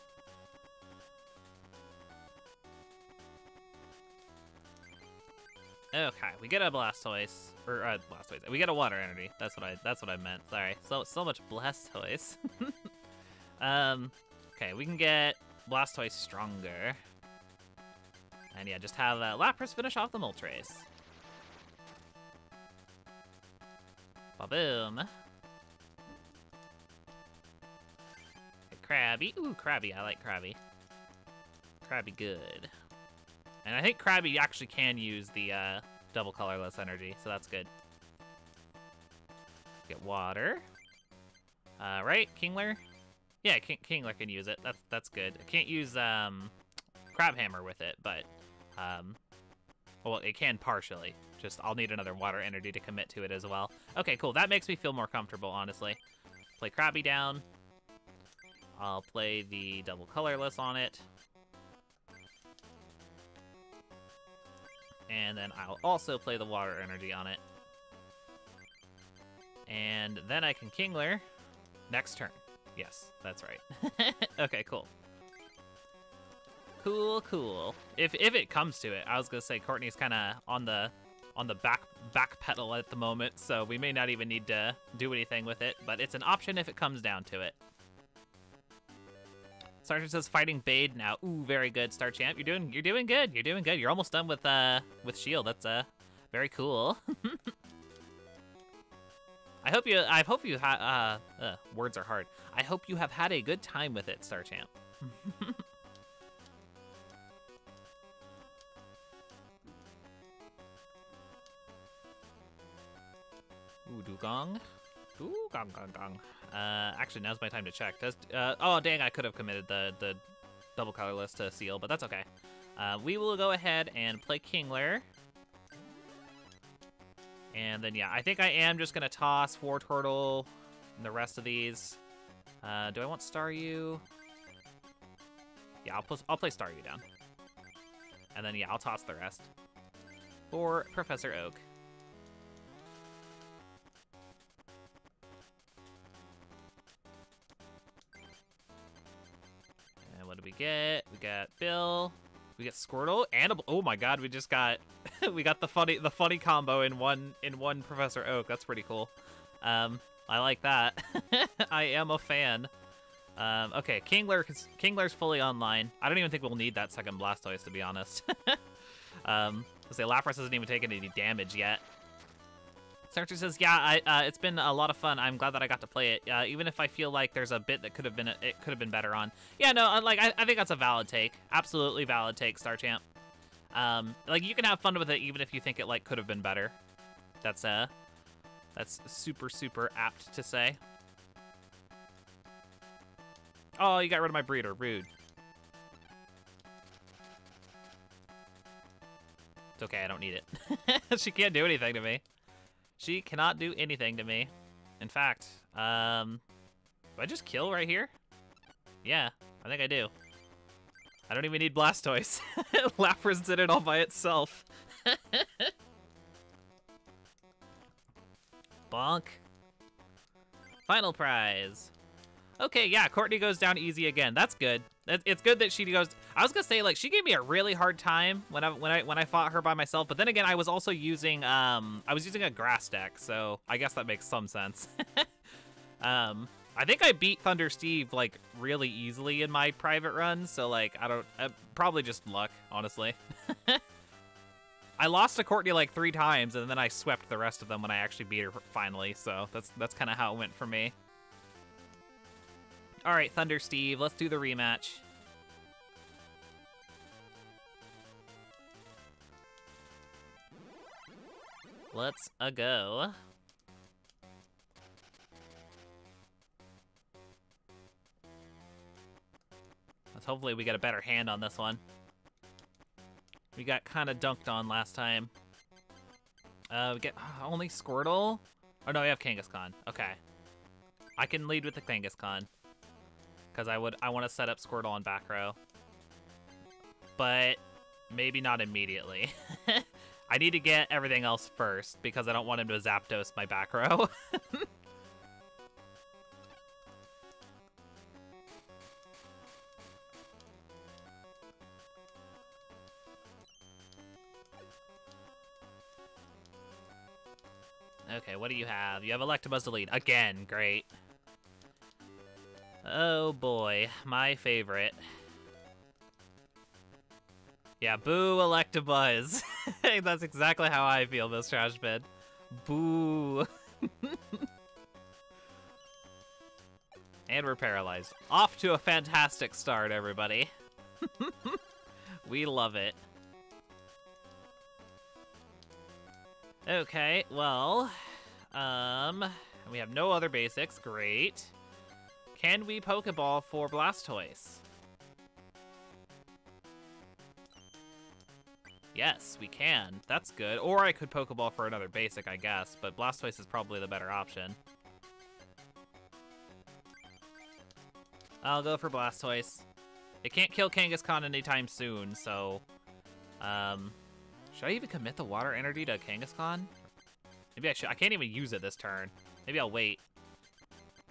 Okay, we get a Blastoise, or uh, Blastoise. We get a Water Energy. That's what I. That's what I meant. Sorry. So so much Blastoise. <laughs> Um, okay, we can get Blastoise stronger. And yeah, just have uh, Lapras finish off the Moltres. Ba-boom. Okay, Krabby. Ooh, Krabby. I like Krabby. Krabby good. And I think Krabby actually can use the uh, double colorless energy, so that's good. Get water. Uh, right, Kingler? Yeah, King Kingler can use it. That's that's good. I can't use um, Crabhammer with it, but um, well, it can partially. Just I'll need another water energy to commit to it as well. Okay, cool. That makes me feel more comfortable, honestly. Play Krabby down. I'll play the double colorless on it. And then I'll also play the water energy on it. And then I can Kingler next turn. Yes, that's right. <laughs> okay, cool. Cool, cool. If if it comes to it, I was gonna say Courtney's kind of on the on the back back pedal at the moment, so we may not even need to do anything with it. But it's an option if it comes down to it. Sergeant says fighting Bede now. Ooh, very good, Star Champ. You're doing you're doing good. You're doing good. You're almost done with uh with Shield. That's uh very cool. <laughs> I hope you I hope you had uh, uh words are hard. I hope you have had a good time with it, Star Champ. <laughs> Ooh, Dewgong. Ooh, gong, gong, gong. Uh, actually, now's my time to check. Does, uh, oh, dang, I could have committed the, the double colorless to Seel, but that's okay. Uh, we will go ahead and play Kingler. And then, yeah, I think I am just going to toss Wartortle and the rest of these. Uh, do I want Staryu? Yeah, I'll, I'll play Staryu down. And then, yeah, I'll toss the rest. For Professor Oak. Get? We got Bill. We get Squirtle and a, oh my god, we just got <laughs> we got the funny the funny combo in one in one Professor Oak. That's pretty cool. Um, I like that. <laughs> I am a fan. Um, okay, Kingler Kingler's fully online. I don't even think we'll need that second Blastoise to be honest. <laughs> um, say Lapras hasn't even taken any damage yet. Searcher says, "Yeah, I, uh, it's been a lot of fun. I'm glad that I got to play it. Uh, even if I feel like there's a bit that could have been it could have been better on. Yeah, no, uh, like I, I think that's a valid take. Absolutely valid take, Star Champ. Um, like you can have fun with it even if you think it like could have been better. That's uh, that's super super apt to say. Oh, you got rid of my breeder. Rude. It's okay. I don't need it. <laughs> she can't do anything to me. She cannot do anything to me. In fact, um, do I just kill right here? Yeah, I think I do. I don't even need Blastoise. <laughs> Lapras did it all by itself. <laughs> Bonk. Final prize. Okay, yeah, Courtney goes down easy again. That's good. It's good that she goes. I was gonna say like she gave me a really hard time when I when I when I fought her by myself, but then again I was also using um I was using a grass deck, so I guess that makes some sense. <laughs> um, I think I beat Thunder Steve like really easily in my private run, so like I don't uh, probably just luck, honestly. <laughs> I lost to Courtney like three times, and then I swept the rest of them when I actually beat her finally. So that's that's kind of how it went for me. All right, Thunder Steve, let's do the rematch. Let's a go. Let's hopefully we get a better hand on this one. We got kind of dunked on last time. Uh, we get uh, only Squirtle? Oh no, we have Kangaskhan. Okay. I can lead with the Kangaskhan because I would I want to set up Squirtle on back row. But maybe not immediately. <laughs> I need to get everything else first because I don't want him to Zapdos my back row. <laughs> okay, what do you have? You have Electabuzz to lead. Again, great. Oh boy, my favorite. Yeah, boo Electabuzz. <laughs> That's exactly how I feel, Miss Trashbin. Boo. <laughs> and we're paralyzed. Off to a fantastic start, everybody. <laughs> we love it. Okay, well, um, we have no other basics. Great. Can we Pokeball for Blastoise? Yes, we can. That's good. Or I could Pokeball for another basic, I guess, but Blastoise is probably the better option. I'll go for Blastoise. It can't kill Kangaskhan anytime soon, so... Um, should I even commit the water energy to Kangaskhan? Maybe I should. I can't even use it this turn. Maybe I'll wait.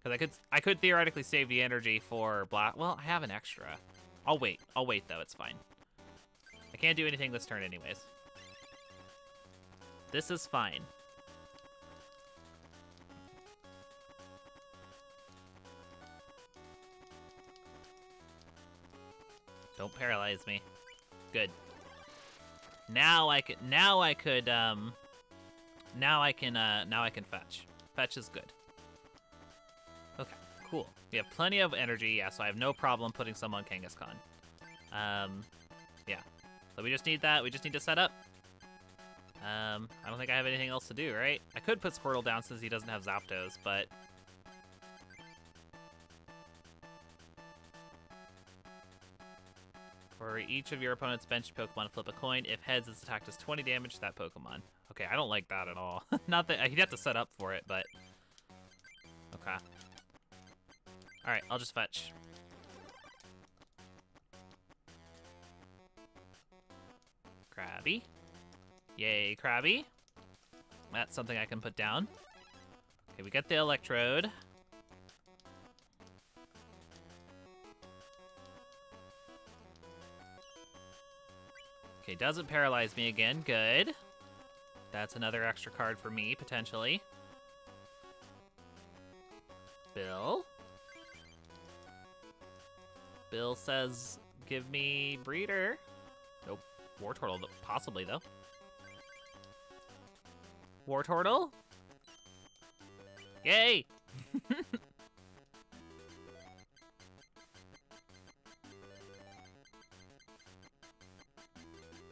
Because I could I could theoretically save the energy for Black. Well, I have an extra. I'll wait. I'll wait, though. It's fine. I can't do anything this turn anyways. This is fine. Don't paralyze me. Good. Now I could now I could um now I can uh now I can fetch. Fetch is good. Cool. We have plenty of energy, yeah, so I have no problem putting some on Kangaskhan. Um yeah. So we just need that. We just need to set up. Um, I don't think I have anything else to do, right? I could put Squirtle down since he doesn't have Zapdos, but... For each of your opponent's bench Pokemon, flip a coin. If heads, its attack does 20 damage to that Pokemon. Okay, I don't like that at all. <laughs> Not that... He'd have to set up for it, but... Okay. Alright, I'll just fetch. Krabby. Yay, Krabby. That's something I can put down. Okay, we get the Electrode. Okay, doesn't paralyze me again. Good. That's another extra card for me, potentially. Bill? Bill says, give me Breeder. Nope. Wartortle, possibly, though. Wartortle? Yay! <laughs>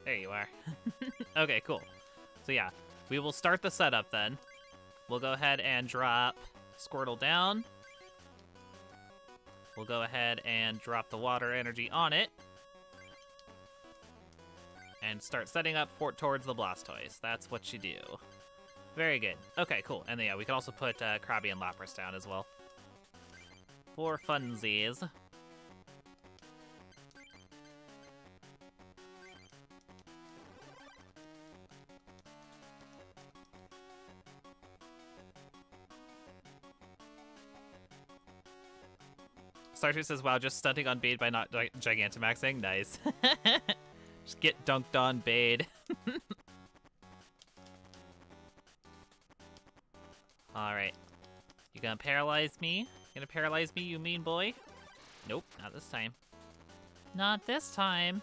there you are. <laughs> okay, cool. So yeah, we will start the setup then. We'll go ahead and drop Squirtle down. We'll go ahead and drop the water energy on it. And start setting up for towards the Blastoise. That's what you do. Very good. Okay, cool. And yeah, we can also put uh, Krabby and Lapras down as well. For funsies. Starter says, wow, just stunting on Bede by not Gigantamaxing. Nice. <laughs> just get dunked on, Bede. <laughs> Alright. You gonna paralyze me? Gonna paralyze me, you mean boy? Nope, not this time. Not this time.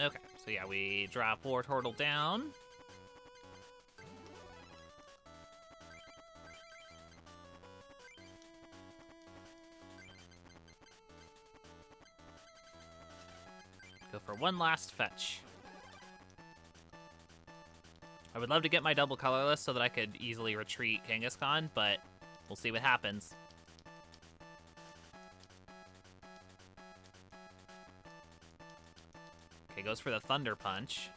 Okay, so yeah, we drop Wartortle down. Go for one last fetch. I would love to get my double colorless so that I could easily retreat Kangaskhan, but we'll see what happens. Okay, goes for the Thunder Punch.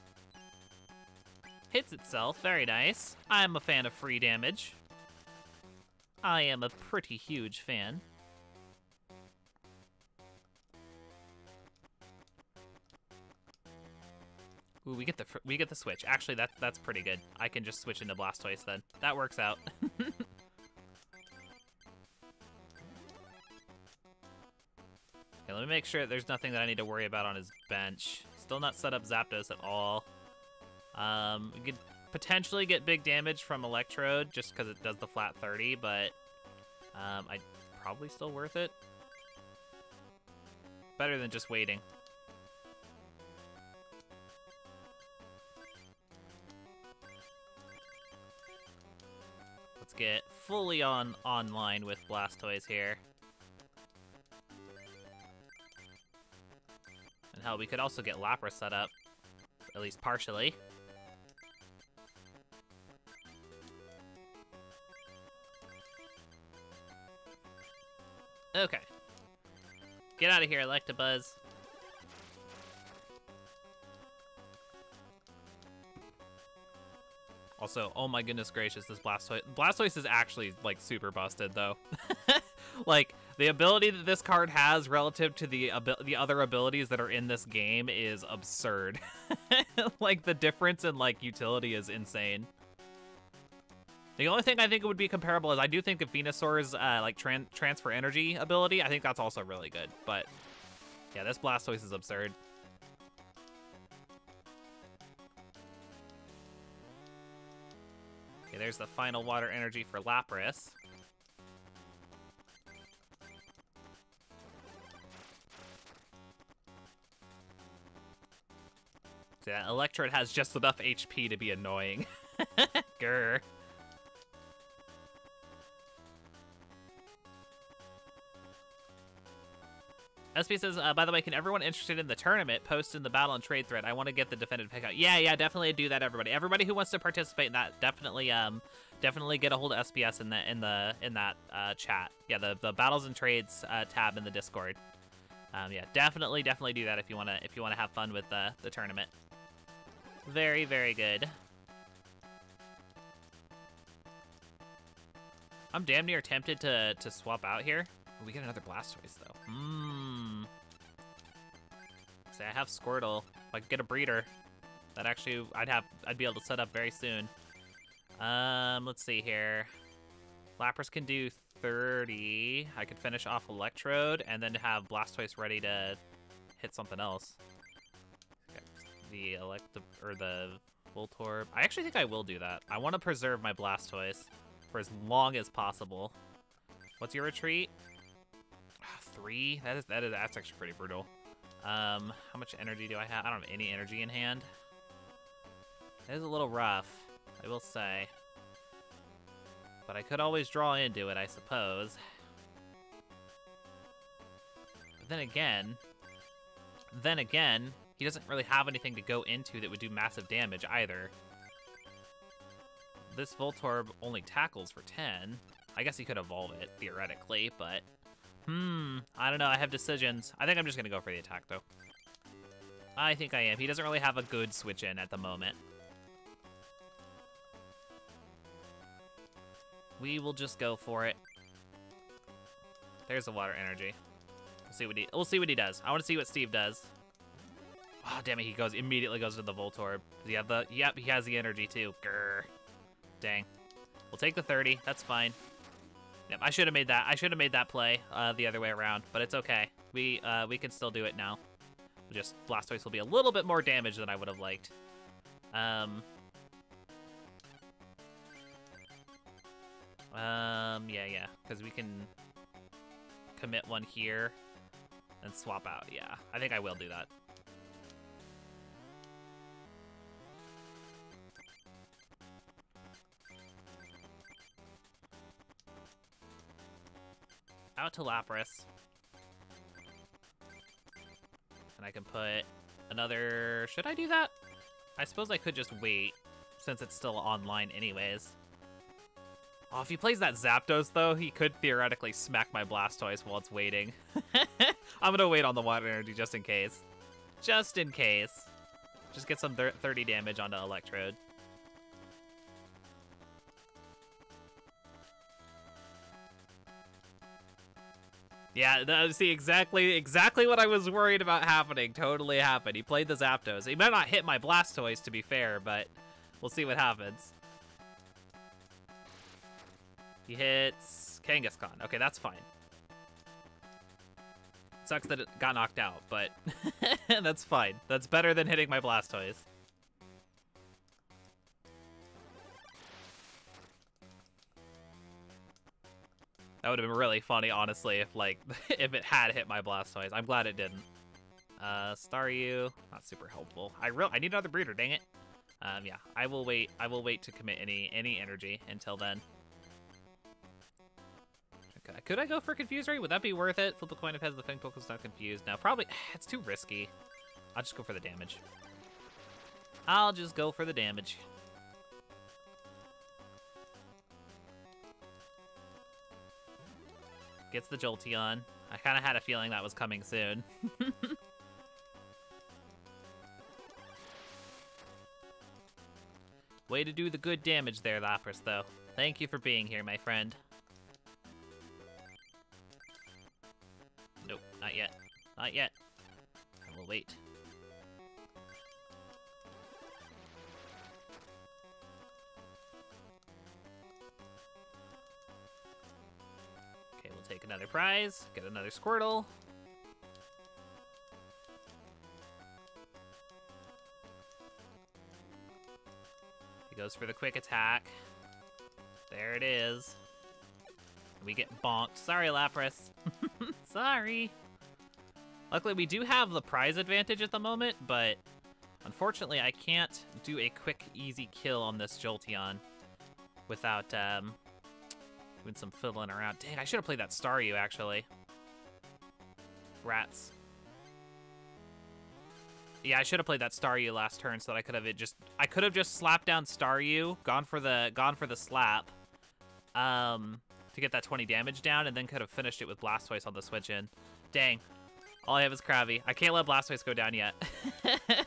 Hits itself, very nice. I'm a fan of free damage. I am a pretty huge fan. Ooh, we get the we get the switch. Actually, that's that's pretty good. I can just switch into Blastoise then. That works out. <laughs> okay, let me make sure there's nothing that I need to worry about on his bench. Still not set up Zapdos at all. Um, we could potentially get big damage from Electrode just because it does the flat 30, but um, I probably still worth it. Better than just waiting. Fully on online with Blastoise here. And hell, we could also get Lapras set up, at least partially. Okay. Get out of here, Electabuzz. Also, oh my goodness gracious, this Blastoise. Blastoise is actually, like, super busted, though. <laughs> like, the ability that this card has relative to the the other abilities that are in this game is absurd. <laughs> like, the difference in, like, utility is insane. The only thing I think it would be comparable is I do think of Venusaur's, uh, like, tran transfer energy ability, I think that's also really good. But, yeah, this Blastoise is absurd. There's the final water energy for Lapras. So yeah, Electrode has just enough HP to be annoying. <laughs> Grr. SP says, uh, by the way, can everyone interested in the tournament post in the battle and trade thread? I want to get the definitive pick out. Yeah, yeah, definitely do that, everybody. Everybody who wants to participate in that, definitely, um, definitely get a hold of SPS in the in the in that uh, chat. Yeah, the the battles and trades uh, tab in the Discord. Um, yeah, definitely, definitely do that if you wanna if you wanna have fun with the the tournament. Very, very good. I'm damn near tempted to to swap out here. We get another Blastoise though. Mmm. Say I have Squirtle. If I could get a breeder, that actually I'd have I'd be able to set up very soon. Um, let's see here. Lapras can do 30. I could finish off Electrode and then have Blastoise ready to hit something else. The elect or the Voltorb. I actually think I will do that. I want to preserve my Blastoise for as long as possible. What's your retreat? Three. That is that is that's actually pretty brutal. Um, how much energy do I have? I don't have any energy in hand. It is a little rough, I will say. But I could always draw into it, I suppose. But then again, then again, he doesn't really have anything to go into that would do massive damage either. This Voltorb only tackles for 10. I guess he could evolve it, theoretically, but Hmm, I don't know. I have decisions. I think I'm just to go for the attack, though. I think I am. He doesn't really have a good switch in at the moment. We will just go for it. There's the water energy. We'll see what he we'll see what he does. I want to see what Steve does. Oh damn it, he goes immediately goes to the Voltorb. Does he have the yep, he has the energy too. Grr. Dang. We'll take the 30, that's fine. Yep, I should have made that. I should have made that play uh, the other way around, but it's okay. We uh, we can still do it now. Just Blastoise will be a little bit more damage than I would have liked. Um. Um. Yeah, yeah, because we can commit one here and swap out. Yeah, I think I will do that. Out to Lapras. And I can put another... Should I do that? I suppose I could just wait, since it's still online anyways. Oh, if he plays that Zapdos, though, he could theoretically smack my Blastoise while it's waiting. <laughs> I'm gonna wait on the Water Energy just in case. Just in case. Just get some 30 damage onto Electrode. Yeah, that, see exactly exactly what I was worried about happening. Totally happened. He played the Zapdos. He might not hit my Blastoise, to be fair, but we'll see what happens. He hits Kangaskhan. Okay, that's fine. Sucks that it got knocked out, but <laughs> that's fine. That's better than hitting my Blastoise. That would have been really funny, honestly, if like <laughs> if it had hit my Blastoise. I'm glad it didn't. Uh, Staryu, not super helpful. I real I need another breeder, dang it. Um, yeah, I will wait. I will wait to commit any any energy until then. Okay, could I go for Confuse Ray? Would that be worth it? Flip a coin if has the Fang Pokemon's not confused. Now, probably <sighs> it's too risky. I'll just go for the damage. I'll just go for the damage. Gets the Jolteon. I kind of had a feeling that was coming soon. <laughs> Way to do the good damage there, Lapras, though. Thank you for being here, my friend. Nope, not yet. Not yet. I will wait. Prize, get another Squirtle. He goes for the quick attack. There it is. We get bonked. Sorry, Lapras. <laughs> Sorry. Luckily, we do have the prize advantage at the moment, but unfortunately, I can't do a quick, easy kill on this Jolteon without um, doing some fiddling around. Dang, I should have played that Staryu, actually. Rats. Yeah, I should have played that Staryu last turn so that I could have it just I could have just slapped down Staryu, gone for the gone for the slap. Um to get that 20 damage down and then could have finished it with Blastoise on the switch in. Dang. All I have is Krabby. I can't let Blastoise go down yet. <laughs>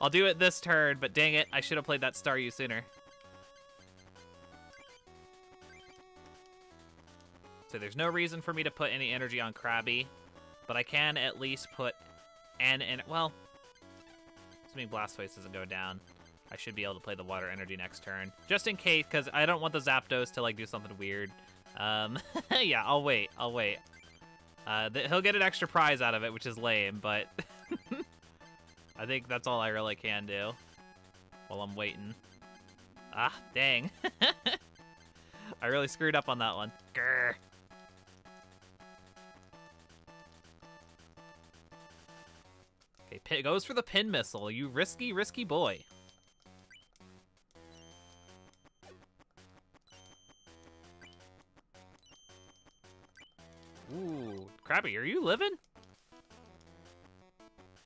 I'll do it this turn, but dang it, I should have played that Staryu sooner. So there's no reason for me to put any energy on Krabby, but I can at least put an, en well, assuming Blastoise doesn't go down, I should be able to play the water energy next turn. Just in case, because I don't want the Zapdos to like do something weird. Um, <laughs> yeah, I'll wait. I'll wait. Uh, he'll get an extra prize out of it, which is lame, but <laughs> I think that's all I really can do while I'm waiting. Ah, dang. <laughs> I really screwed up on that one. Grr. Goes for the pin missile. You risky, risky boy. Ooh, Krabby, are you living?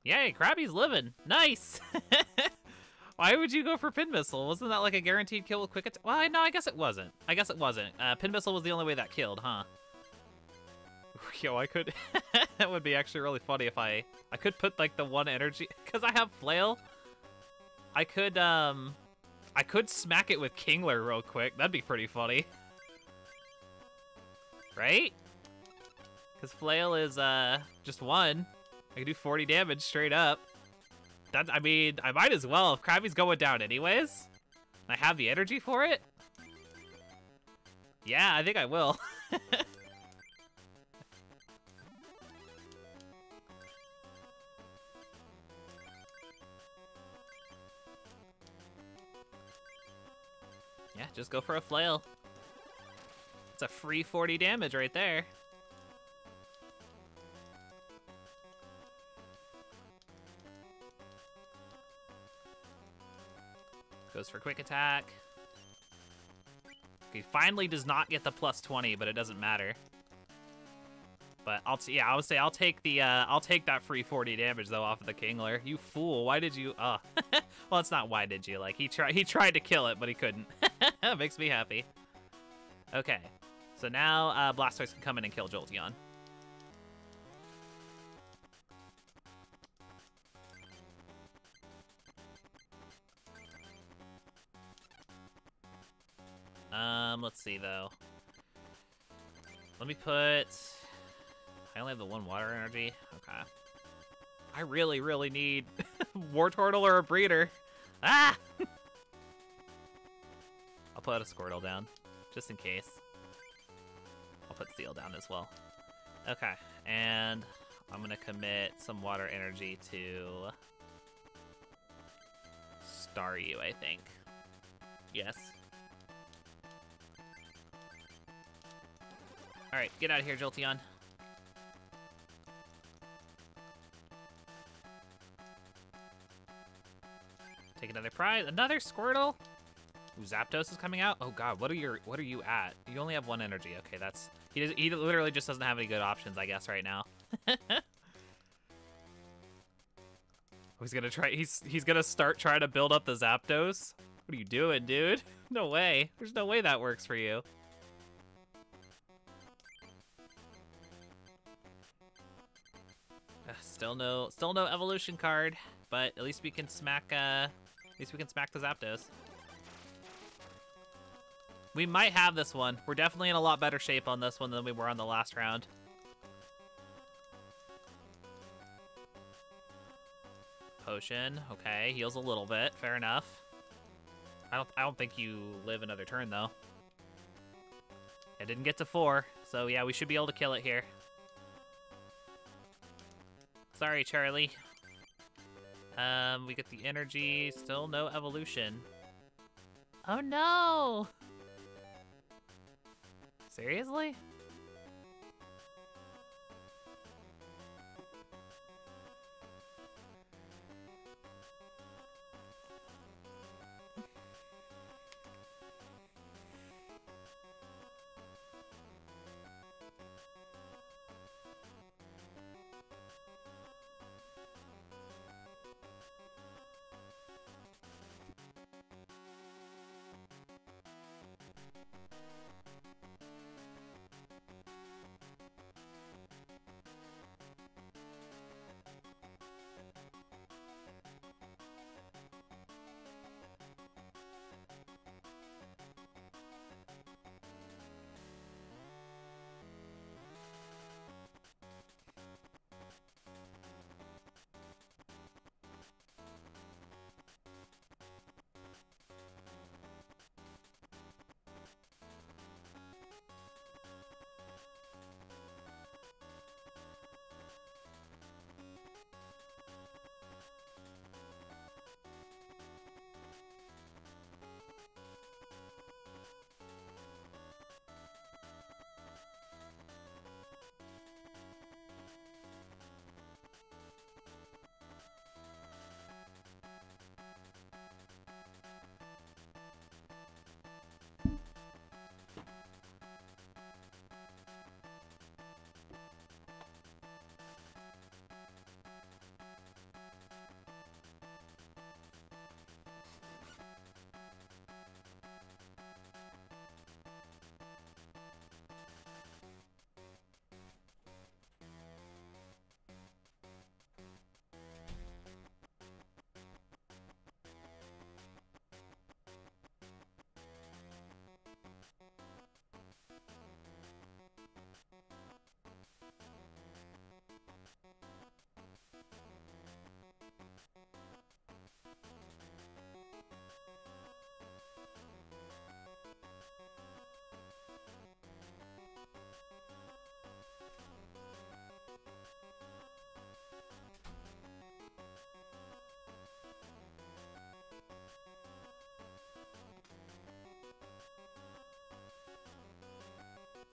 Yay, Krabby's living. Nice! <laughs> Why would you go for Pin Missile? Wasn't that like a guaranteed kill with Quick Attack? Well, no, I guess it wasn't. I guess it wasn't. Uh, Pin Missile was the only way that killed, huh? Yo, I could... <laughs> that would be actually really funny if I... I could put, like, the one energy... <laughs> Because I have Flail. I could, um... I could smack it with Kingler real quick. That'd be pretty funny. Right? Because Flail is, uh, just one. I can do 40 damage straight up. That, I mean, I might as well if Krabby's going down anyways. I have the energy for it. Yeah, I think I will. <laughs> just go for a flail. It's a free 40 damage right there. Goes for quick attack. He finally does not get the plus 20, but it doesn't matter. But I'll yeah, I would say I'll take the uh, I'll take that free 40 damage though off of the Kingler. You fool! Why did you? Uh, <laughs> well, it's not why did you? Like he tried he tried to kill it, but he couldn't. <laughs> <laughs> makes me happy. Okay, so now uh, Blastoise can come in and kill Jolteon. Um, let's see though. Let me put I only have the one water energy? Okay. I really, really need <laughs> Wartortle or a Breeder. Ah! <laughs> Put a Squirtle down, just in case. I'll put Steel down as well. Okay, and I'm gonna commit some water energy to Staryu, I think. Yes. All right, get out of here, Jolteon. Take another prize. Another Squirtle. Zapdos is coming out. Oh God, what are your what are you at? You only have one energy. Okay, that's he. Does, he literally just doesn't have any good options, I guess, right now. <laughs> he's gonna try. He's he's gonna start trying to build up the Zapdos. What are you doing, dude? <laughs> No way. There's no way that works for you. Uh, still no, still no evolution card, but at least we can smack. Uh, at least we can smack the Zapdos. We might have this one. We're definitely in a lot better shape on this one than we were on the last round. Potion, okay, heals a little bit, fair enough. I don't I don't think you live another turn though. I didn't get to four, so yeah, we should be able to kill it here. Sorry, Charlie. Um, we get the energy, still no evolution. Oh no! Seriously?